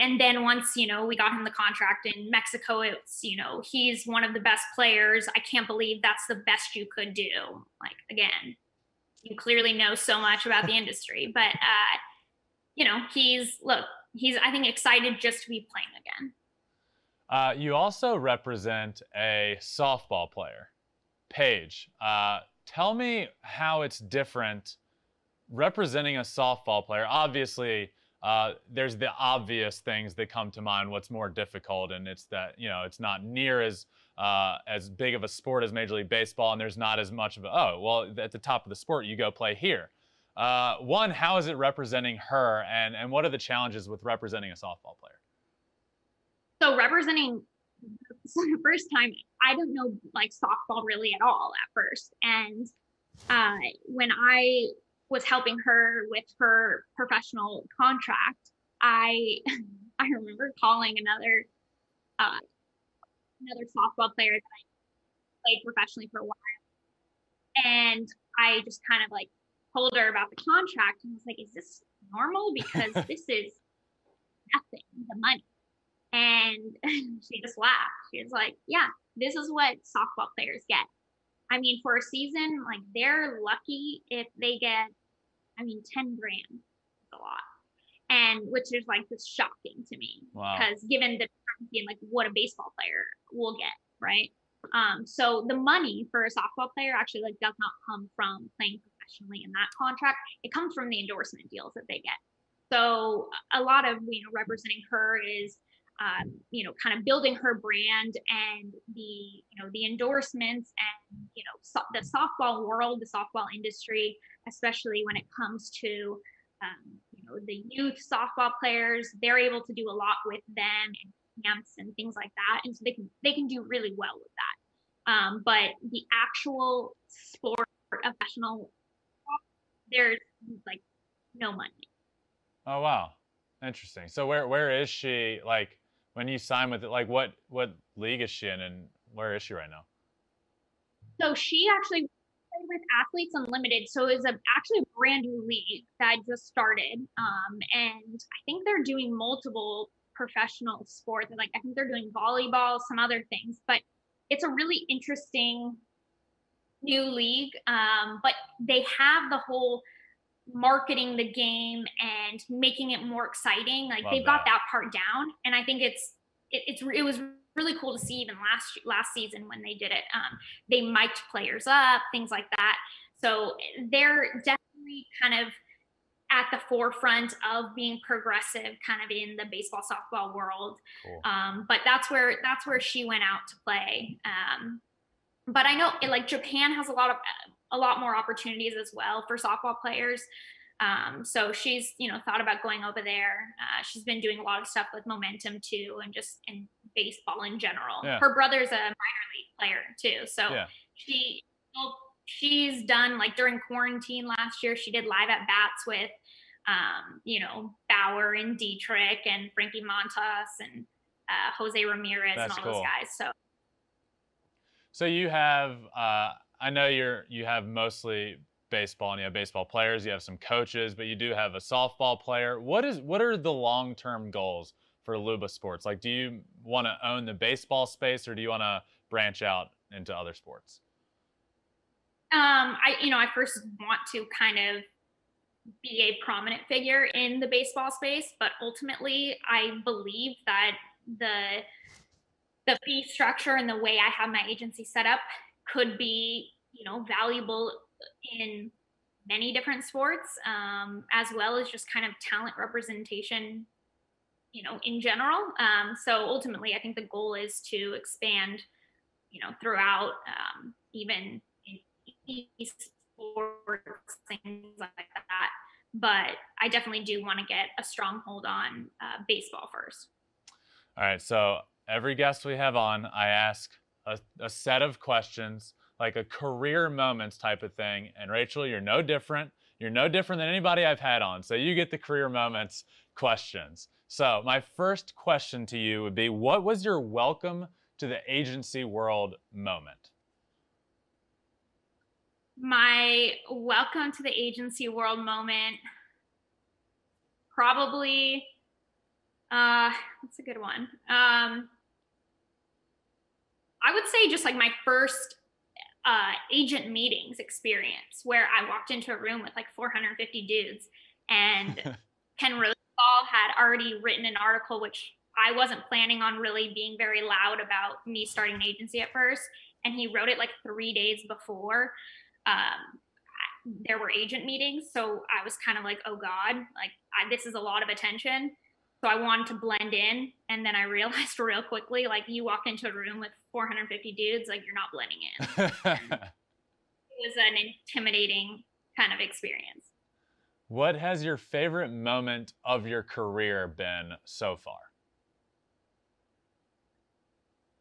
and then once you know we got him the contract in Mexico, it's you know he's one of the best players. I can't believe that's the best you could do. Like again, you clearly know so much about the [laughs] industry. But uh, you know, he's look, he's I think excited just to be playing again. Uh, you also represent a softball player, Paige. Uh, tell me how it's different representing a softball player. Obviously, uh, there's the obvious things that come to mind. What's more difficult, and it's that you know it's not near as uh, as big of a sport as Major League Baseball, and there's not as much of a oh well at the top of the sport you go play here. Uh, one, how is it representing her, and and what are the challenges with representing a softball player? So representing the [laughs] first time, I don't know like softball really at all at first, and uh, when I was helping her with her professional contract, I [laughs] I remember calling another uh, another softball player that I played professionally for a while, and I just kind of like told her about the contract and was like, "Is this normal? [laughs] Because this is nothing, the money." And [laughs] she just laughed. She was like, "Yeah, this is what softball players get. I mean, for a season, like they're lucky if they get, I mean, 10 grand is a lot. And which is like just shocking to me Wow. because given the being like what a baseball player will get, right? Um, so the money for a softball player actually like does not come from playing professionally in that contract. It comes from the endorsement deals that they get. So a lot of you know representing her is um, you know kind of building her brand and the you know the endorsements and you know so, the softball world, the softball industry, especially when it comes to um, you know the youth softball players. They're able to do a lot with them and camps and things like that, and so they can they can do really well with that. Um, but the actual sport of professional, there's like no money. Oh wow, interesting. So where where is she? Like when you sign with it, like what what league is she in, and where is she right now? So she actually played with Athletes Unlimited. So it's a actually a brand new league that just started, um, and I think they're doing multiple professional sports. Like I think they're doing volleyball, some other things, but it's a really interesting new league. Um, but they have the whole marketing the game and making it more exciting. Like Love they've got that. that part down, and I think it's it, it's it was really cool to see even last last season when they did it. Um, they mic'd players up, things like that. So they're definitely kind of at the forefront of being progressive, kind of in the baseball softball world. Cool. Um, but that's where that's where she went out to play. Um, but I know like Japan has a lot of a lot more opportunities as well for softball players. Um, so she's you know thought about going over there. Uh, she's been doing a lot of stuff with momentum too, and just in baseball in general. Yeah. Her brother's a minor league player too, so Yeah. she she's done like during quarantine last year. She did live at bats with um, you know Bauer and Dietrich and Frankie Montas and uh, Jose Ramirez That's and all cool. those guys. So So you have, uh, I know you're you have mostly baseball and you have baseball players, you have some coaches, but you do have a softball player. What is what are the long term goals for Luba Sports? Like, do you want to own the baseball space, or do you want to branch out into other sports? um, I you know I first want to kind of be a prominent figure in the baseball space, but ultimately I believe that the the fee structure and the way I have my agency set up could be you know valuable in many different sports, um, as well as just kind of talent representation, you know, in general. Um, so ultimately, I think the goal is to expand, you know, throughout um, even in sports, things like that. But I definitely do want to get a stronghold on uh, baseball first. All right. So every guest we have on, I ask a, a set of questions, like a career moments type of thing. And Rachel, you're no different. You're no different than anybody I've had on. So you get the career moments questions. So my first question to you would be what was your welcome to the agency world moment? My welcome to the agency world moment probably uh that's a good one. Um I would say just like my first uh, agent meetings experience where I walked into a room with like 450 dudes, and [laughs] Ken Rosenthal had already written an article, which I wasn't planning on really being very loud about me starting an agency at first, and he wrote it like three days before. Um, there were agent meetings, so I was kind of like, "Oh God, like I, this is a lot of attention." So I wanted to blend in. And then I realized [laughs] real quickly, like you walk into a room with 450 dudes, like you're not blending in. [laughs] it was an intimidating kind of experience. What has your favorite moment of your career been so far?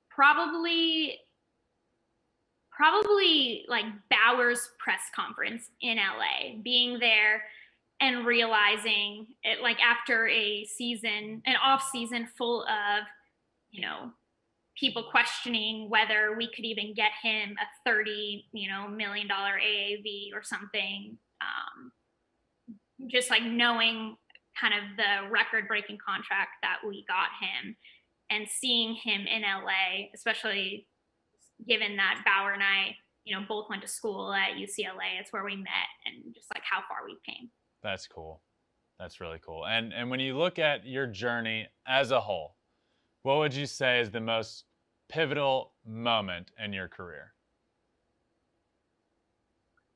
Probably probably like Bauer's press conference in LA, being there and realizing it like after a season an off season full of you know people questioning whether we could even get him a 30 you know million dollar aav or something um, just like knowing kind of the record breaking contract that we got him and seeing him in la especially given that bauer and i you know both went to school at ucla it's where we met and just like how far we came that's cool. That's really cool. And and when you look at your journey as a whole, what would you say is the most pivotal moment in your career?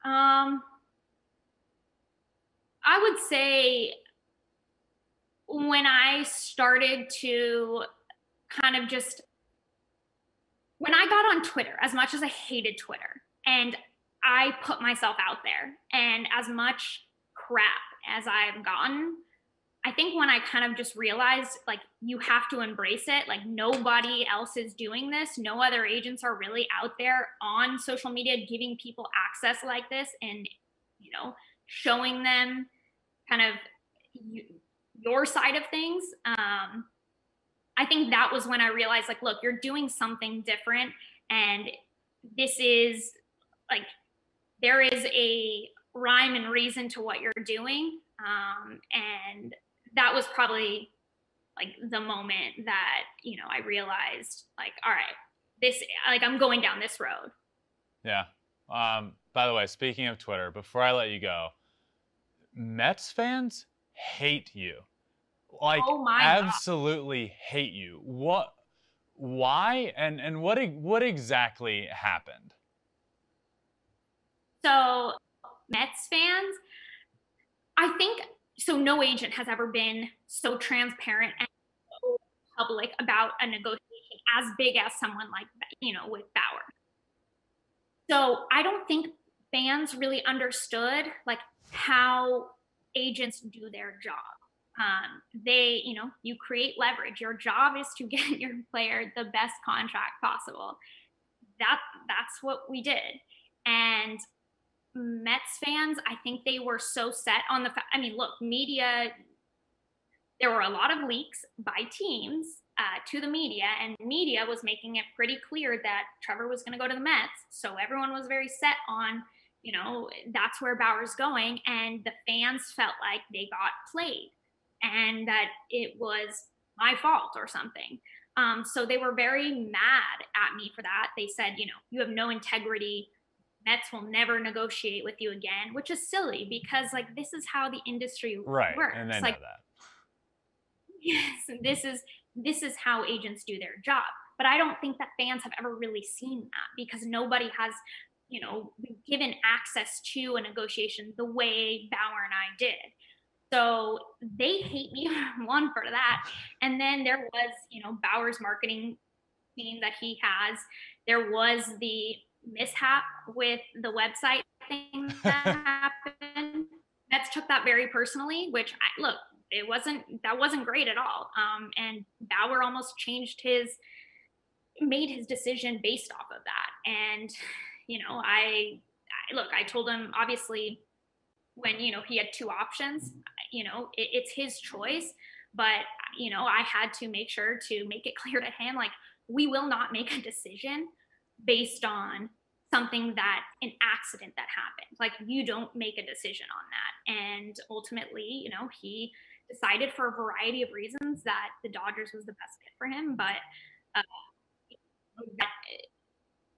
Um I would say when I started to kind of just when I got on Twitter, as much as I hated Twitter, and I put myself out there, and as much crap as I've gotten, I think when I kind of just realized like you have to embrace it, like nobody else is doing this, no other agents are really out there on social media giving people access like this and you know, showing them kind of you, your side of things. Um, I think that was when I realized like, look, you're doing something different and this is like there is a rhyme and reason to what you're doing. Um, and that was probably like the moment that, you know, I realized like, all right, this, like I'm going down this road. Yeah. Um, by the way, speaking of Twitter, before I let you go, Mets fans hate you. Like oh absolutely God. hate you. What why and and what what exactly happened? So Mets fans, I think so. No agent has ever been so transparent and so public about a negotiation as big as someone like you know with Bauer. So I don't think fans really understood like how agents do their job. Um, they, you know, you create leverage. Your job is to [laughs] get your player the best contract possible. That that's what we did. And Mets fans, I think they were so set on the fact. I mean, look, media, there were a lot of leaks by teams uh, to the media, and media was making it pretty clear that Trevor was going to go to the Mets. So everyone was very set on, you know, that's where Bauer's going. And the fans felt like they got played and that it was my fault or something. Um, so they were very mad at me for that. They said, you know, you have no integrity Mets will never negotiate with you again, which is silly because like this is how the industry right. works. [laughs] And they like, know that. Yes, this is this is how agents do their job. But I don't think that fans have ever really seen that because nobody has, you know, given access to a negotiation the way Bauer and I did. So they hate me [laughs] one for that. And then there was, you know, Bauer's marketing team that he has. There was the mishap with the website thing [laughs] that happened. Mets took that very personally, which I, look, it wasn't that wasn't great at all. Um, and Bauer almost changed his made his decision based off of that. And you know, I, I look, I told him obviously when you know he had two options, you know, it, it's his choice. But you know, I had to make sure to make it [laughs] clear to him like we will not make a decision based on something that an accident that happened. Like you don't make a decision on that. And ultimately, you know, he decided for a variety of reasons that the Dodgers was the best fit for him. But uh, that,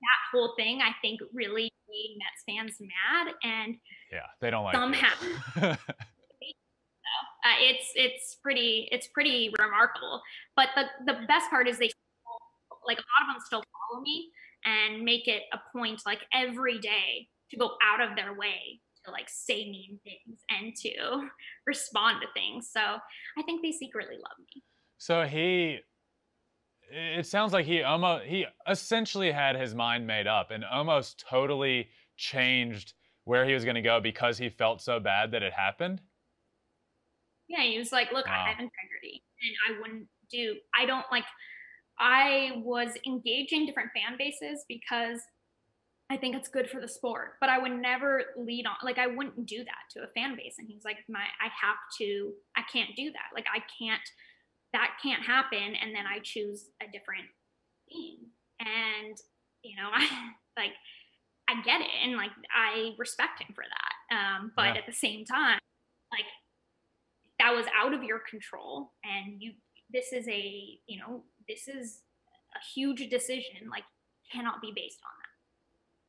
that whole thing, I think, really made Mets fans mad. And yeah, they don't like somehow. [laughs] Uh, it's it's pretty it's pretty remarkable. But the the best part is they like a lot of them still follow me and make it a point like every day to go out of their way to like say mean things and to [laughs] respond to things. So I think they secretly love me. So he it sounds like he almost he essentially had his mind made up and almost totally changed where he was going to go because he felt so bad that it happened. Yeah, he was like, "Look, wow. I have integrity, and I wouldn't do. I don't like. I was engaging different fan bases because I think it's good for the sport, but I would never lead on. Like, I wouldn't do that to a fan base. And he's like, "My, I have to. I can't do that. Like, I can't. That can't happen. And then I choose a different team. And you know, [laughs] I like." I get it and like I respect him for that. Um, but yeah. at the same time, like that was out of your control and you this is a you know this is a huge decision like cannot be based on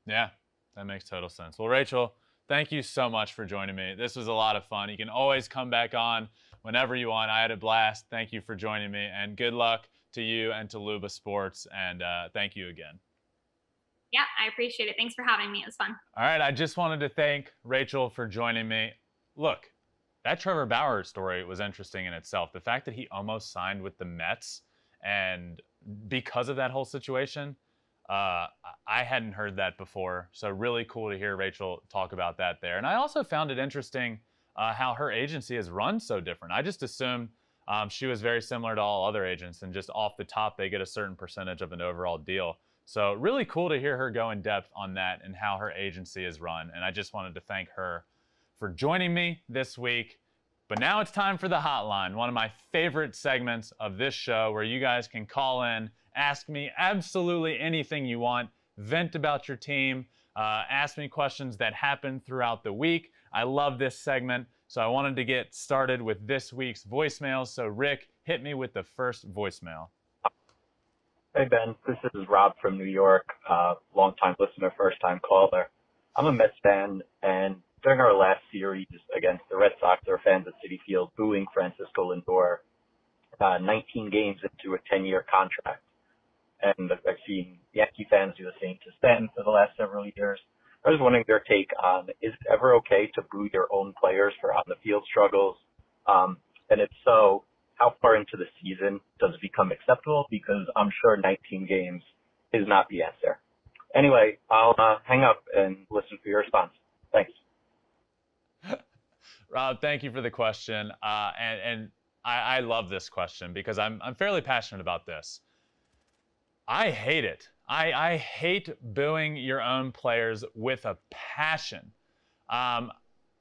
that yeah that makes total sense well rachel thank you so much for joining me this was a lot of fun you can always come back on whenever you want. I had a blast. Thank you for joining me and good luck to you and to luba sports and uh, thank you again. Yeah i appreciate it. Thanks for having me. It was fun. All right i just wanted to thank rachel for joining me. Look that Trevor Bauer story was interesting in itself. The fact that he almost signed with the Mets, and because of that whole situation, uh, I hadn't heard that before. So really cool to hear Rachel talk about that there. And I also found it interesting uh, how her agency is run so different. I just assumed um, she was very similar to all other agents, and just off the top, they get a certain percentage of an overall deal. So really cool to hear her go in depth on that and how her agency is run. And I just wanted to thank her for joining me this week. But now it's time for the hotline, one of my favorite segments of this show where you guys can call in, ask me absolutely anything you want, vent about your team, uh, ask me questions that happen throughout the week. I love this segment, so I wanted to get started with this week's voicemails. So, Rick, hit me with the first voicemail. Hey, Ben. This is Rob from New York, uh, longtime listener, first time caller. I'm a Mets fan, and during our last series against the Red Sox, were fans at Citi Field booing Francisco Lindor uh, 19 games into a 10-year contract. And I've seen Yankee fans do the same to Stanton for the last several years. I was wondering your take on, is it ever okay to boo your own players for on-the-field struggles? Um, and if so, how far into the season does it become acceptable? Because I'm sure 19 games is not the answer. Anyway, I'll uh, hang up and listen for your response. Thanks. [laughs] Rob, thank you for the question. Uh, and and I, I love this question because I'm, I'm fairly passionate about this. I hate it. I, I hate booing your own players with a passion. Um,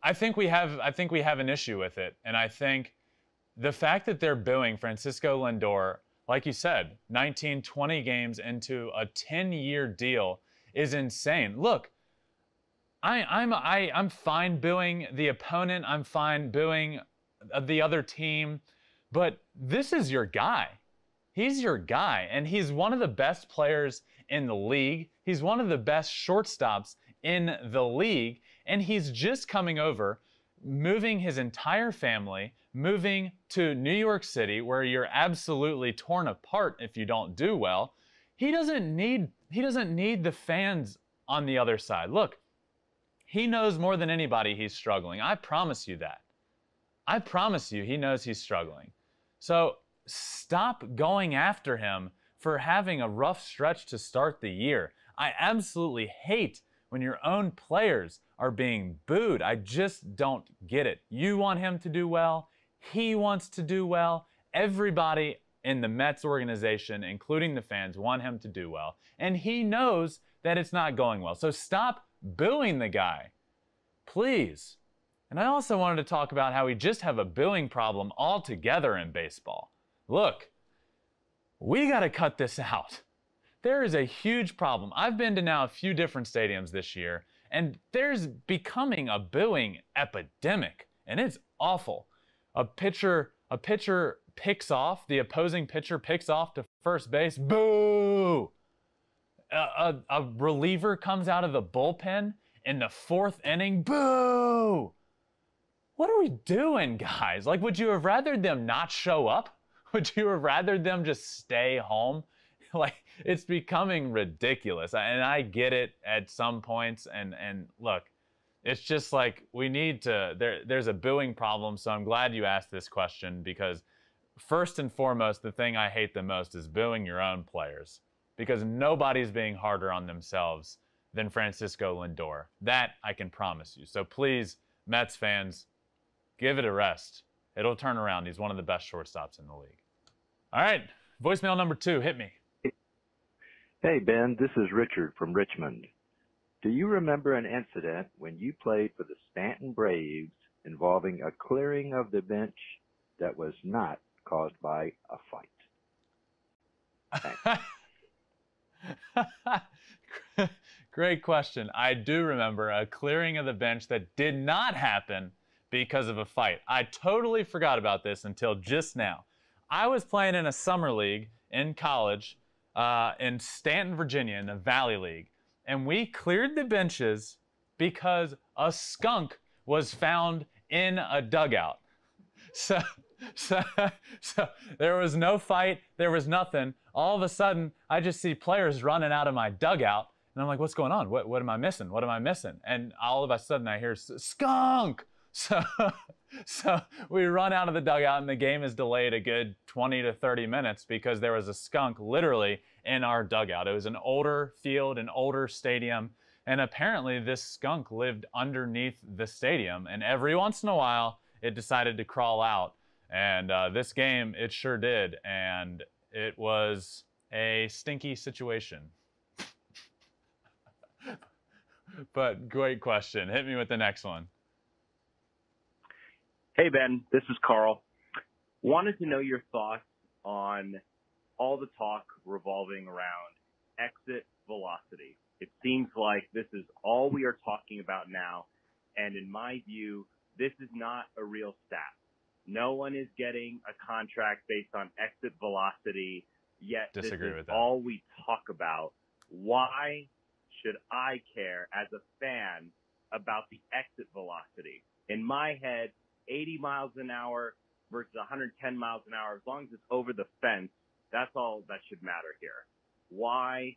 I think we have I think we have an issue with it, and I think the fact that they're booing Francisco Lindor, like you said, 19, 20 games into a 10-year deal is insane. Look, I, I'm I, I'm fine booing the opponent. I'm fine booing the other team, but this is your guy. He's your guy, and he's one of the best players in the league. He's one of the best shortstops in the league, and he's just coming over, moving his entire family, moving to New York City, where you're absolutely torn apart if you don't do well. He doesn't need he doesn't need the fans on the other side. Look, he knows more than anybody he's struggling. I promise you that. I promise you he knows he's struggling. So stop going after him for having a rough stretch to start the year. I absolutely hate when your own players are being booed. I just don't get it. You want him to do well, he wants to do well. Everybody in the Mets organization, including the fans, want him to do well. And he knows that it's not going well. So stop booing the guy. Please. And I also wanted to talk about how we just have a booing problem altogether in baseball. Look, we got to cut this out. There is a huge problem. I've been to now a few different stadiums this year, and there's becoming a booing epidemic, and it's awful. A pitcher, a pitcher picks off, the opposing pitcher picks off to first base, boo! Uh, a, a reliever comes out of the bullpen in the fourth inning. Boo! What are we doing, guys? Like, would you have rather them not show up? [laughs] Would you have rather them just stay home? [laughs] like, it's becoming ridiculous. And I get it at some points. And, and look, it's just like we need to, there, there's a booing problem. So I'm glad you asked this question because, first and foremost, the thing I hate the most is booing your own players because nobody's being harder on themselves than Francisco Lindor. That I can promise you. So please, Mets fans, give it a rest. It'll turn around. He's one of the best shortstops in the league. All right, voicemail number two, hit me. Hey, Ben, this is Richard from Richmond. Do you remember an incident when you played for the Staunton Braves involving a clearing of the bench that was not caused by a fight? [laughs] Great question. I do remember a clearing of the bench that did not happen because of a fight. I totally forgot about this until just now. I was playing in a summer league in college uh, in Staunton, Virginia, in the Valley League, and we cleared the benches because a skunk was found in a dugout. [laughs] So, so, so there was no fight, there was nothing. All of a sudden, I just see players running out of my dugout, and I'm like, "What's going on? What, what am I missing? What am I missing?" And all of a sudden, I hear skunk. So, [laughs] so we run out of the dugout and the game is delayed a good 20 to 30 minutes because there was a skunk literally in our dugout. It was an older field, an older stadium, and apparently this skunk lived underneath the stadium. And every once in a while, it decided to crawl out. And uh, this game, it sure did. And it was a stinky situation. [laughs] but great question. Hit me with the next one. Hey, Ben, this is Carl. Wanted to know your thoughts on all the talk revolving around exit velocity. It seems like this is all we are talking about now. And in my view, this is not a real stat. No one is getting a contract based on exit velocity, yet Disagree this with is that. all we talk about. Why should I care as a fan about the exit velocity? In my head, 80 miles an hour versus 110 miles an hour, as long as it's over the fence, that's all that should matter here. Why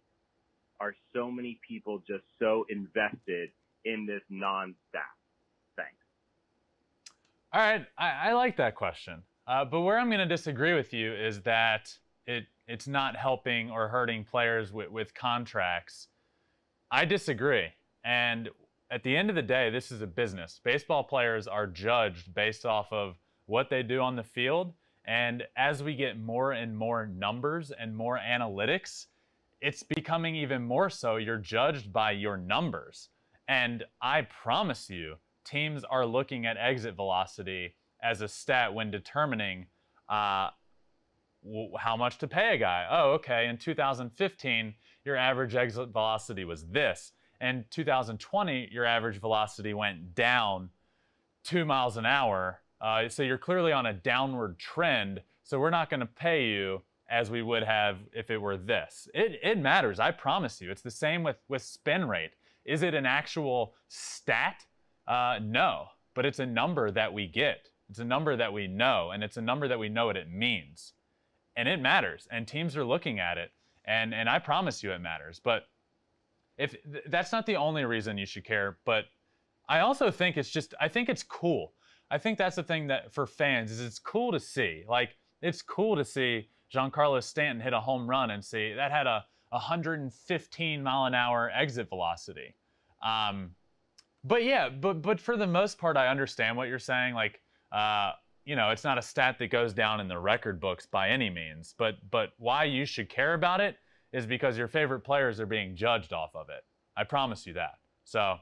are so many people just so invested in this non-stat? Thanks. All right, I, I like that question. Uh, but where I'm going to disagree with you is that it it's not helping or hurting players with, with contracts. I disagree. And at the end of the day, this is a business. Baseball players are judged based off of what they do on the field. And as we get more and more numbers and more analytics, it's becoming even more so you're judged by your numbers. And I promise you, teams are looking at exit velocity as a stat when determining uh, how much to pay a guy. Oh, okay, in 2015, your average exit velocity was this. In 2020, your average velocity went down two miles an hour. Uh, so you're clearly on a downward trend. So we're not going to pay you as we would have if it were this. It, it matters, I promise you. It's the same with, with spin rate. Is it an actual stat? Uh, no, but it's a number that we get. It's a number that we know, and it's a number that we know what it means. And it matters, and teams are looking at it, and, and I promise you it matters. But if that's not the only reason you should care, but I also think it's just, I think it's cool. I think that's the thing that for fans is it's cool to see. Like, it's cool to see Giancarlo Stanton hit a home run and see that had a 115 mile an hour exit velocity. Um, but yeah, but but for the most part, I understand what you're saying. Like, uh, you know, it's not a stat that goes down in the record books by any means. But but why you should care about it is because your favorite players are being judged off of it. I promise you that. So,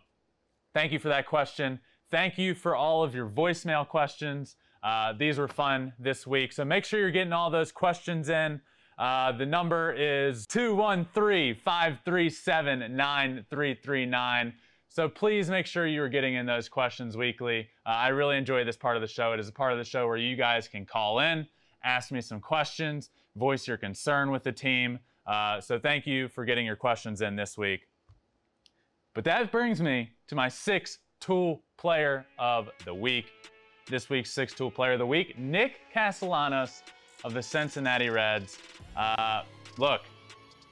thank you for that question. Thank you for all of your voicemail questions. Uh, these were fun this week. So make sure you're getting all those questions in. Uh, the number is 213 537 9339. So please make sure you are getting in those questions weekly. Uh, I really enjoy this part of the show. It is a part of the show where you guys can call in, ask me some questions, voice your concern with the team. Uh, so thank you for getting your questions in this week. But that brings me to my six tool player of the week. This week's six tool player of the week, Nick Castellanos of the Cincinnati Reds. Uh, look,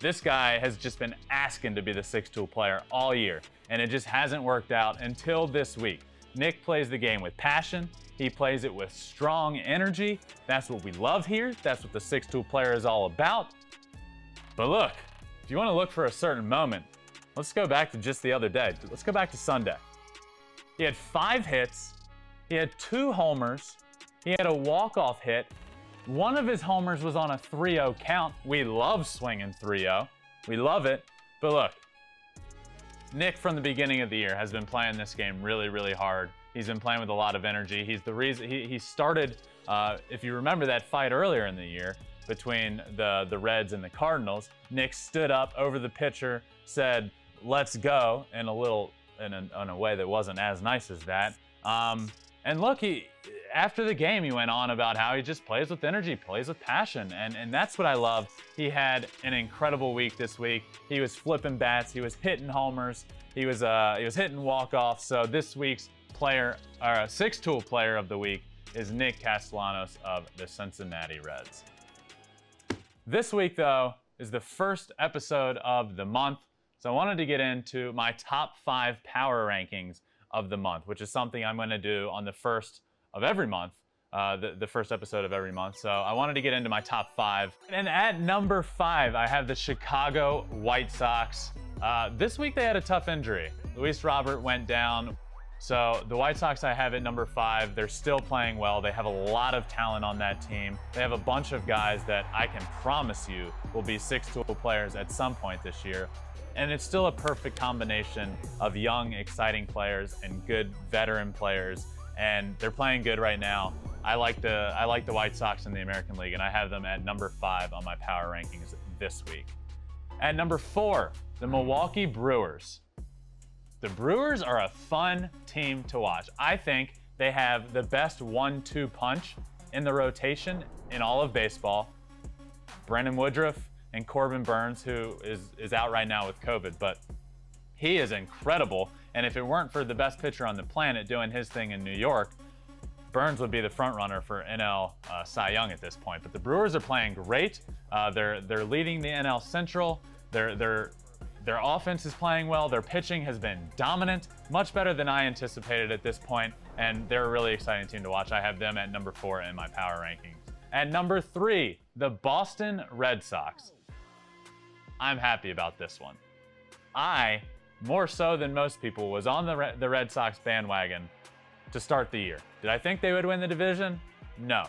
this guy has just been asking to be the six tool player all year, and it just hasn't worked out until this week. Nick plays the game with passion. He plays it with strong energy. That's what we love here. That's what the six tool player is all about. But look, if you want to look for a certain moment, let's go back to just the other day. Let's go back to Sunday. He had five hits, he had two homers, he had a walk-off hit. One of his homers was on a 3-0 count. We love swinging 3-0. We love it. But look, Nick from the beginning of the year has been playing this game really, really hard. He's been playing with a lot of energy. He's the reason he, he started. Uh, if you remember that fight earlier in the year between the the Reds and the Cardinals, Nick stood up over the pitcher, said, "Let's go," in a little in a, in a way that wasn't as nice as that. Um, and look, he after the game he went on about how he just plays with energy, plays with passion, and and that's what I love. He had an incredible week this week. He was flipping bats, he was hitting homers, he was uh he was hitting walk offs. So this week's player, or six tool player of the week is Nick Castellanos of the Cincinnati Reds. This week though is the first episode of the month. So I wanted to get into my top five power rankings of the month, which is something I'm going to do on the first of every month, uh, the, the first episode of every month. So I wanted to get into my top five. And at number five, I have the Chicago White Sox. Uh, this week they had a tough injury. Luis Robert went down. So the White Sox I have at number five, they're still playing well. They have a lot of talent on that team. They have a bunch of guys that I can promise you will be six tool players at some point this year. And it's still a perfect combination of young, exciting players and good veteran players. And they're playing good right now. I like the I like the White Sox in the American League, and I have them at number five on my power rankings this week. At number four, the Milwaukee Brewers. The Brewers are a fun team to watch. I think they have the best one-two punch in the rotation in all of baseball. Brandon Woodruff and Corbin Burnes, who is, is out right now with COVID, but he is incredible. And if it weren't for the best pitcher on the planet doing his thing in New York, Burnes would be the front runner for NL uh, Cy Young at this point. But the Brewers are playing great. Uh, they're they're leading the NL Central. Their their their offense is playing well. Their pitching has been dominant, much better than I anticipated at this point, and they're a really exciting team to watch. I have them at number four in my power rankings. At number three, the Boston Red Sox. I'm happy about this one. I, more so than most people, was on the, the Red Sox bandwagon to start the year. Did I think they would win the division? No.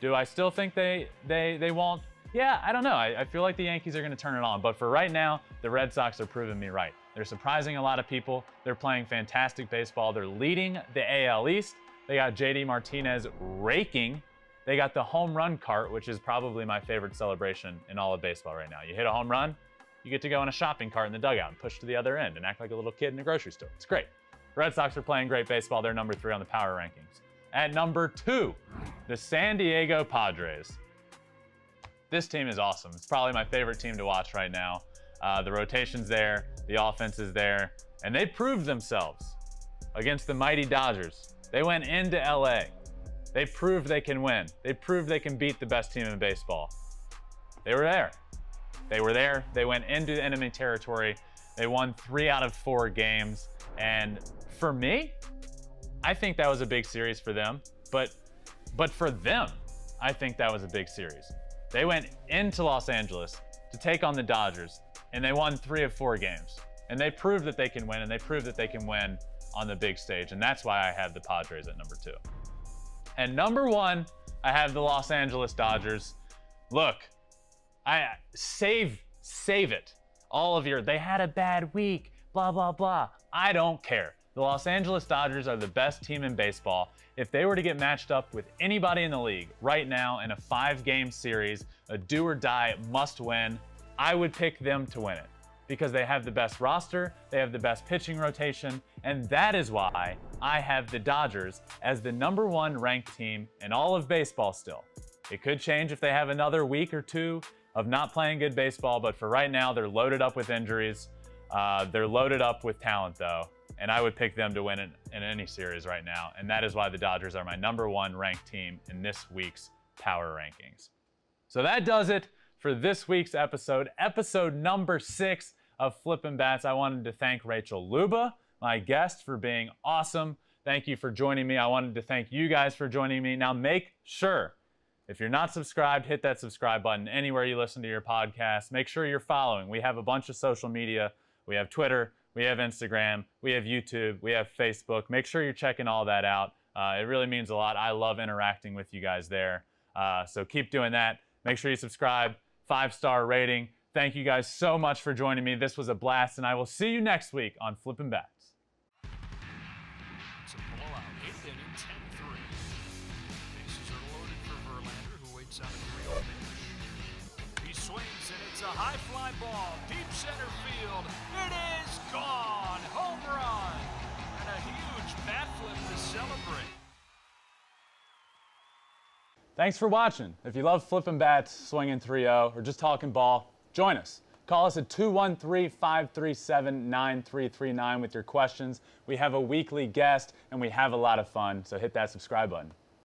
Do I still think they they they won't? Yeah, I don't know. I, I feel like the Yankees are going to turn it on. But for right now, the Red Sox are proving me right. They're surprising a lot of people. They're playing fantastic baseball. They're leading the AL East. They got JD Martinez raking. They got the home run cart, which is probably my favorite celebration in all of baseball right now. You hit a home run, you get to go in a shopping cart in the dugout and push to the other end and act like a little kid in a grocery store. It's great. Red Sox are playing great baseball. They're number three on the power rankings. At number two, the San Diego Padres. This team is awesome. It's probably my favorite team to watch right now. Uh, the rotation's there, the offense is there, and they proved themselves against the mighty Dodgers. They went into LA. They proved they can win. They proved they can beat the best team in baseball. They were there. They were there. They went into enemy territory. They won three out of four games. And for me, I think that was a big series for them. But but for them, I think that was a big series. They went into Los Angeles to take on the Dodgers, and they won three of four games. And they proved that they can win, and they proved that they can win on the big stage. And that's why I have the Padres at number two. And number one, I have the Los Angeles Dodgers. Look, I save save it. All of your they had a bad week, blah blah blah. I don't care. The Los Angeles Dodgers are the best team in baseball. If they were to get matched up with anybody in the league right now in a five-game series, a do or die must win, I would pick them to win it because they have the best roster, they have the best pitching rotation, and that is why I have the Dodgers as the number one ranked team in all of baseball still. It could change if they have another week or two of not playing good baseball, but for right now, they're loaded up with injuries. Uh, they're loaded up with talent, though, and I would pick them to win in, in any series right now. And that is why the Dodgers are my number one ranked team in this week's power rankings. So that does it for this week's episode, episode number six of Flippin' Bats. I wanted to thank Rachel Luba, my guest, for being awesome. Thank you for joining me. I wanted to thank you guys for joining me. Now, make sure if you're not subscribed, hit that subscribe button anywhere you listen to your podcast. Make sure you're following. We have a bunch of social media. We have Twitter, we have Instagram, we have YouTube, we have Facebook. Make sure you're checking all that out. Uh, it really means a lot. I love interacting with you guys there. Uh, so keep doing that. Make sure you subscribe, five star rating. Thank you guys so much for joining me. This was a blast, and I will see you next week on Flipping Bats. Thanks for watching. If you love flipping bats, swinging 3-0, or just talking ball, join us. Call us at 213-537-9339 with your questions. We have a weekly guest and we have a lot of fun, so hit that subscribe button.